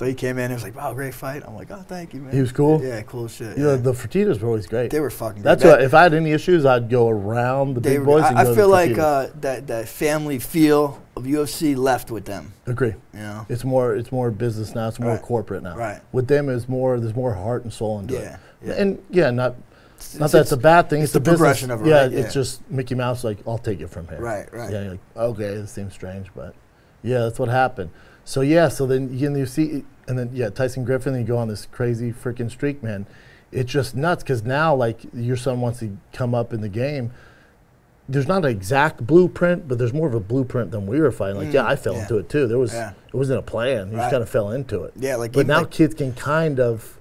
So he came in. and was like, "Wow, great fight." I'm like, "Oh, thank you, man." He was cool? Yeah, cool shit. You know, yeah. the Fertitas were always great. They were fucking. That's great. what. If I had any issues, I'd go around the They big boys. and I, go I feel like uh, that that family feel of UFC left with them. Agree. You know. It's more. It's more business now. It's more Right. corporate now. Right. With them, is more. There's more heart and soul into Yeah, it. yeah. And yeah, not. It's- not that it's a bad thing. it's It's, the the, business. progression of it, Yeah, right? it's just Mickey Mouse. Like, I'll take it from here. Right, right. Yeah, you're like, okay, this seems strange, but yeah, that's what happened. So yeah, so then you you see, and then yeah, Tyson Griffin, and you go on this crazy freaking streak, man. It's just nuts because now, like, your son wants to come up in the game. There's not an exact blueprint, but there's more of a blueprint than we were fighting. Like, yeah, I fell Mm, yeah. into it too. There was, Yeah. it wasn't a plan. You Right. just kind of fell into it. Yeah, like But now like- kids can kind of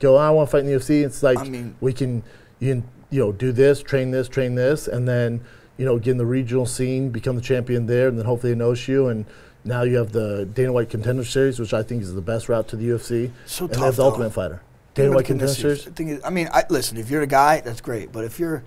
go. I want to fight in the UFC. It's like I mean- we can, you can, you know, do this, train this, train this, and then you know, get in the regional scene, become the champion there, and then hopefully they know you. And now you have the Dana White Contender Series, which I think is the best route to the UFC. So and tough, have the though. Ultimate Fighter. Dana White Contender. Series. The thing is, I mean, I, listen, if you're a guy, that's great. But if you're,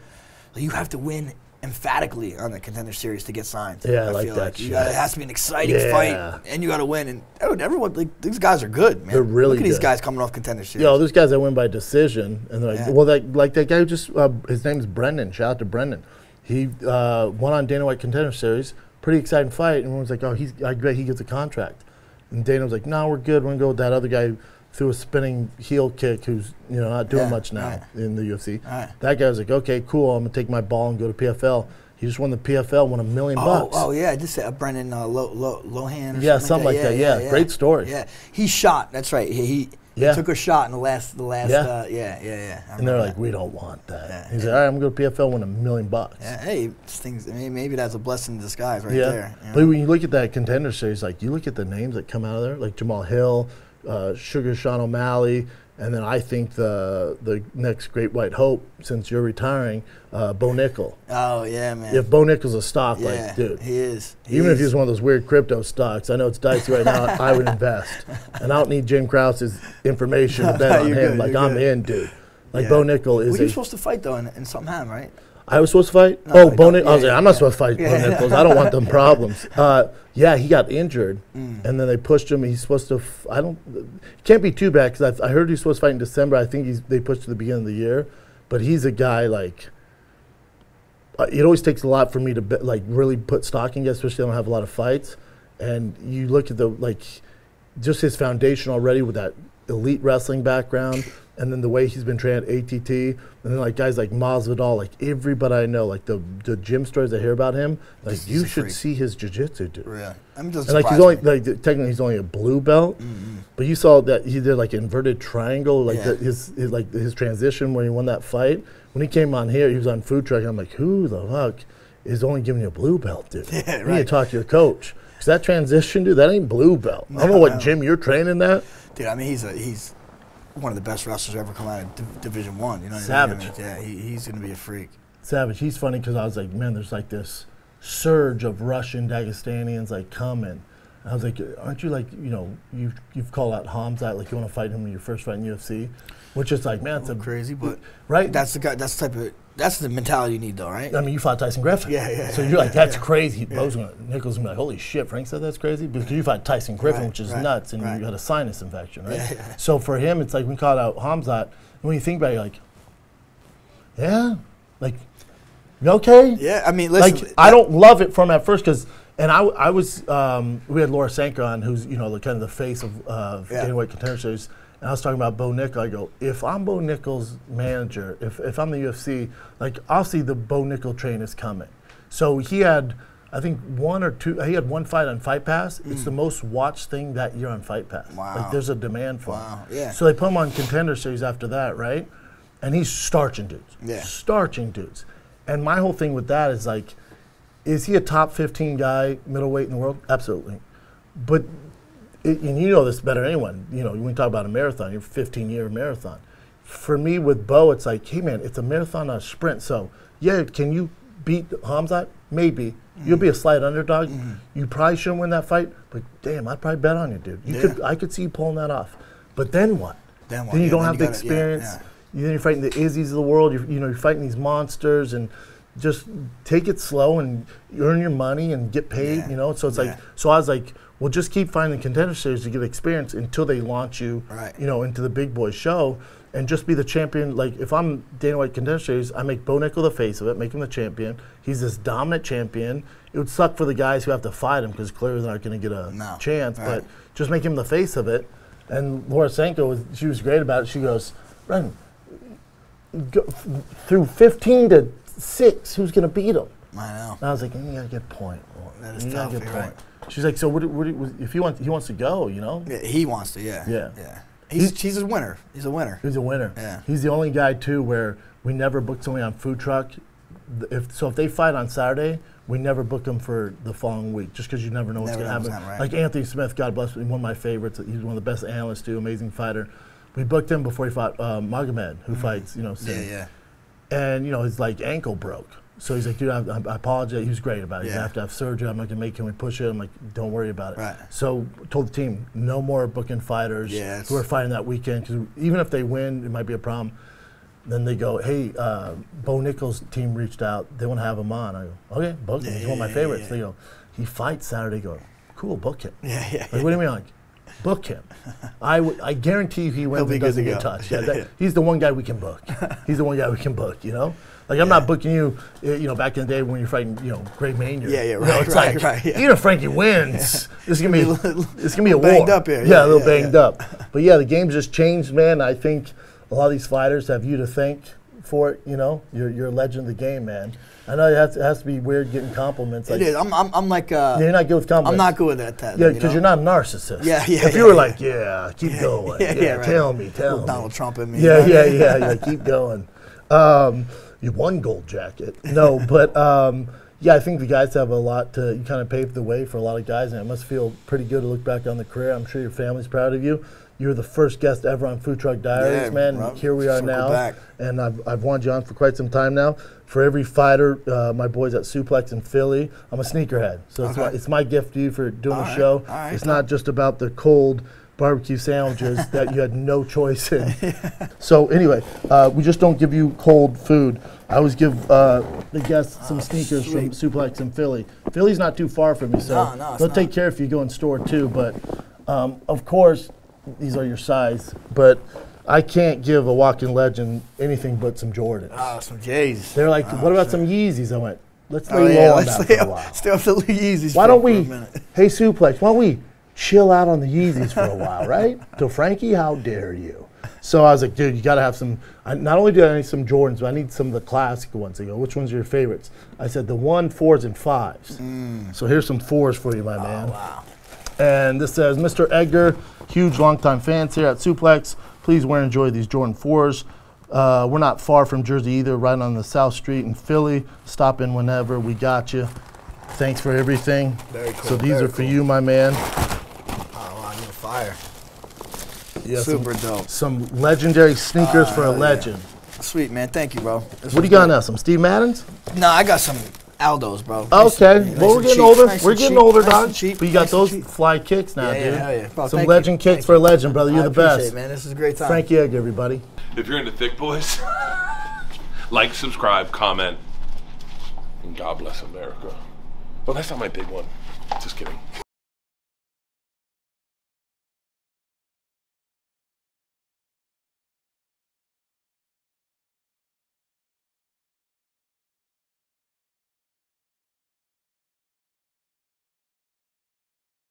you have to win emphatically on the contender series to get signed. Yeah, I like feel that shit. gotta, it has to be an exciting Yeah. fight, and you got to win. And dude, everyone, like, these guys are good, man. They're really Look at these guys coming off contender series. Yo, there's guys that win by decision, and they're like, Yeah. well, that, like that guy who just, uh, his name's Brendan. Shout out to Brendan. He uh, won on Dana White Contender Series. Pretty exciting fight. And everyone's like, oh, he's, I bet he gets a contract. And Dana was like, no, we're good. We're gonna go with that other guy who threw a spinning heel kick, who's you know not doing Yeah, much now right. in the UFC. Right. That guy was like, okay, cool. I'm gonna take my ball and go to PFL. He just won the PFL, won a million Oh, bucks. oh yeah, just uh, Brendan uh, Lo, Lo, Lohan. Or Yeah, something, something like that, yeah. Great story. Yeah, he shot. That's right. He, he, Yeah. he took a shot in the last, the last. Yeah. Uh, yeah, yeah, yeah. I And they're like, that. we don't want that. Yeah, He's yeah. like, all right, I'm going to PFL, win a million bucks. Yeah, hey, thing's, I mean, maybe that's a blessing in disguise right yeah. there. you But when you look at that contender series, like you look at the names that come out of there, like Jamal Hill, uh, Sugar Sean O'Malley, And then I think the the next great white hope, since you're retiring, uh, Bo Nickal. Oh yeah, man. If Bo Nickal's a stock, yeah, like, dude, he is. He even if he's one of those weird crypto stocks, I know it's dicey right now. I would invest, and I don't need Jim Krause's information to bet on him. good, like I'm good. in, dude. Like Yeah. Bo Nickal is. Well, you a- supposed to fight though, and, and something right? I was supposed to fight. No, oh, no, Bo no, I was yeah, like, I'm not yeah. supposed to fight Yeah, Bo yeah. Nichols. I don't want them problems. Uh, yeah, he got injured, Mm. and then they pushed him. He's supposed to. F- I don't. It can't be too bad because I heard he's supposed to fight in December. I think he's they pushed to the beginning of the year, but he's a guy like. Uh, it always takes a lot for me to be, like really put stock in, especially I don't have a lot of fights. And you look at the like, just his foundation already with that elite wrestling background, and then the way he's been trained at ATT, and then like guys like Masvidal, like everybody I know, like the the gym stories I hear about him, like He's you should freak. see his jiu-jitsu, dude. Really? I mean, it doesn't And like he's only like technically he's only a blue belt, but you saw that he did like inverted triangle, like Yeah. the, his, his like his transition when he won that fight. When he came on here, he was on food truck. And I'm like, who the fuck is only giving you a blue belt, dude? Yeah, You need to talk to your coach. Cause that transition, dude, that ain't blue belt. I don't know what no. gym you're training at. Dude, I mean, he's a he's one of the best wrestlers ever come out of Div- Division One. You know, what I Savage. mean? yeah, he, he's gonna be a freak. Savage. He's funny because I was like, man, there's like this surge of Russian Dagestanians like coming. And I was like, aren't you like, you know, you've, you've called out Hamzat, like you want to fight him in your first fight in UFC? Which is like, man, it's a Crazy, but right? that's the guy. That's the type of that's the mentality you need, though, right? I mean, you fought Tyson Griffin. Yeah, yeah, So you're like, that's yeah. crazy. Bo's gonna, Nickal's gonna be like, holy shit, Frank said that's crazy because you fought Tyson Griffin, Right, which is right, nuts, and right. you had a sinus infection, right? Yeah, yeah. So for him, it's like we called out Hamzat. And when you think about it, you're like, yeah, like, you okay? Yeah, I mean, listen, like I don't love it from at first because, and I, I was, um, we had Laura Sanko on, who's you know the kind of the face of uh, Yeah. White Contender Series, and I was talking about Bo Nickal. I go, if I'm Bo Nickal's manager, if if I'm the UFC, like obviously the Bo Nickal train is coming. So he had, I think one or two, he had one fight on Fight Pass. It's the most watched thing that year on Fight Pass. Mm. Wow. Like there's a demand for Wow, him. yeah. So they put him on Contender Series after that, right? And he's starching dudes. Yeah. Starching dudes. And my whole thing with that is like, is he a top 15 guy, middleweight in the world? Absolutely. But, it, and you know this better than anyone, you know, when you talk about a marathon, your 15 year marathon. For me with Bo, it's like, hey man, it's a marathon, not a sprint. So, yeah, can you beat Hamzat? Maybe. You'll be a slight underdog. Mm-hmm. You probably shouldn't win that fight, but damn, I'd probably bet on you, dude. You Yeah. could, I could see you pulling that off. But then what? Then what? Then you Yeah, don't then have you the gotta- experience. yeah. Then you're fighting the Izzies of the world. You're, you know, you're fighting these monsters, and just take it slow and earn your money and get paid. Yeah. You know, so it's Yeah. like, so I was like, well, just keep finding contender series to get experience until they launch you, Right. you know, into the big boy show, and just be the champion. Like if I'm Dana White contender series, I make Bo Nickal the face of it, make him the champion. He's this dominant champion. It would suck for the guys who have to fight him because clearly they're not going to get a No. chance, Right. but just make him the face of it. And Laura Sanko, was, she was great about it. She goes, Brendan, go, through 15 to 6, who's going to beat him? I know. And I was like, you got a good point. That is You got a tough, good point. She's like, so what, what, if he wants, he wants to go, you know? Yeah, he wants to. Yeah. Yeah. Yeah. He's he's a winner. He's a winner. He's a winner. Yeah. He's the only guy too where we never booked somebody on food truck. If so, if they fight on Saturday, we never book them for the following week, just because you never know what's going to happen. right. Like Anthony Smith, God bless him, one of my favorites. He's one of the best analysts too, amazing fighter. We booked him before he fought uh, Magomed, who fights, you know. Yeah, yeah. And you know his like ankle broke. So he's like, dude, I, I I apologize. He was great about it. You Yeah. have to have surgery. I'm not gonna make him push it. I'm like, don't worry about it. Right. So told the team, no more booking fighters Yes. who are fighting that weekend because even if they win, it might be a problem. Then they go, hey, uh, Bo Nickal's team reached out. They want to have him on. I go, okay, book him. Yeah, He's one of my favorites. yeah, They go, he fights Saturday. Go, cool, book him. Yeah, yeah, Like, what do you mean? Like, book him. I, w- I guarantee you he wins and doesn't get touched. Yeah, Yeah, that- He's the one guy we can book. He's the one guy we can book, you know? Like, I'm not booking you, uh, you know, back in the day when you're fighting, you know, Gray Maynard. Yeah, yeah, right, You know, it's right, like, right, yeah. Even if Frankie wins, this is going to be, a it's gonna be a war. banged up here, Yeah, yeah, a little yeah, banged yeah. up. But yeah, the game's just changed, man. I think a lot of these fighters have you to thank for it, you know? You're, you're a legend of the game, man. I know it has, it has to be weird getting compliments. Like, It is. I'm, I'm, I'm like. Uh, Yeah, you're not good with compliments. I'm not good with that. Yeah, you because know? you're not a narcissist. Yeah, yeah, If yeah, you were yeah. like, yeah, keep going. Yeah, yeah, right. tell me, tell me. Donald Trump and me. Yeah, you know? yeah, yeah, yeah. Keep going. Um, you won gold jacket. No, but um, yeah, I think the guys have a lot to. You kind of paved the way for a lot of guys, and it must feel pretty good to look back on the career. I'm sure your family's proud of you. You're the first guest ever on Food Truck Diaries, Yeah, man. Here we are now, back. and I've, I've wanted you on for quite some time now. For every fighter, uh, my boys at Suplex in Philly, I'm a sneakerhead, so it's, my, it's my gift to you for doing All the right, show. right. It's not just about the cold barbecue sandwiches that you had no choice in. So anyway, uh, we just don't give you cold food. I always give uh, the guests some sneakers from Suplex in Philly. Philly's not too far from me, so No, no, they'll not. take care if you go in store too. But um, of course, these are your size. But I can't give a walking legend anything but some Jordans. Ah, some J's. They're like, what about some Yeezys? I went, let's lay Oh, low yeah, on let's that for a while. stay up the Yeezys Why don't for a we, minute. hey Suplex, why don't we chill out on the Yeezys for a while, right? So Frankie, how dare you? So I was like, dude, you got to have some. I, not only do I need some Jordans, but I need some of the classic ones. They go, which ones are your favorites? I said the one, fours, and fives. So here's some fours for you, my man. Wow. And this says, Mr. Edgar, huge longtime fans here at Suplex. Please wear and enjoy these Jordan 4s. Uh, we're not far from Jersey either, right on the South Street in Philly. Stop in whenever. We got you. Thanks for everything. Very cool, So these are for cool. you, my man. Oh, wow, you're fire. Yeah, Super some, dope. Some legendary sneakers for a hell yeah. legend. Sweet, man. Thank you, bro. This What do you got now? Some Steve Maddens? Nah, I got some Aldos, bro. Nice- Okay. nice well, we're getting cheap, older. nice we're getting cheap, older, nice dog. and cheap, But you got nice those cheap. fly kicks now, Yeah, yeah, dude. hell yeah. Bro, Some thank you. legend kicks Thank for a legend, brother. You're I the appreciate best. it, man. This is a great time. Frank Egg, everybody. If you're into thick boys, like, subscribe, comment, and God bless America. Well, that's not my big one. Just kidding.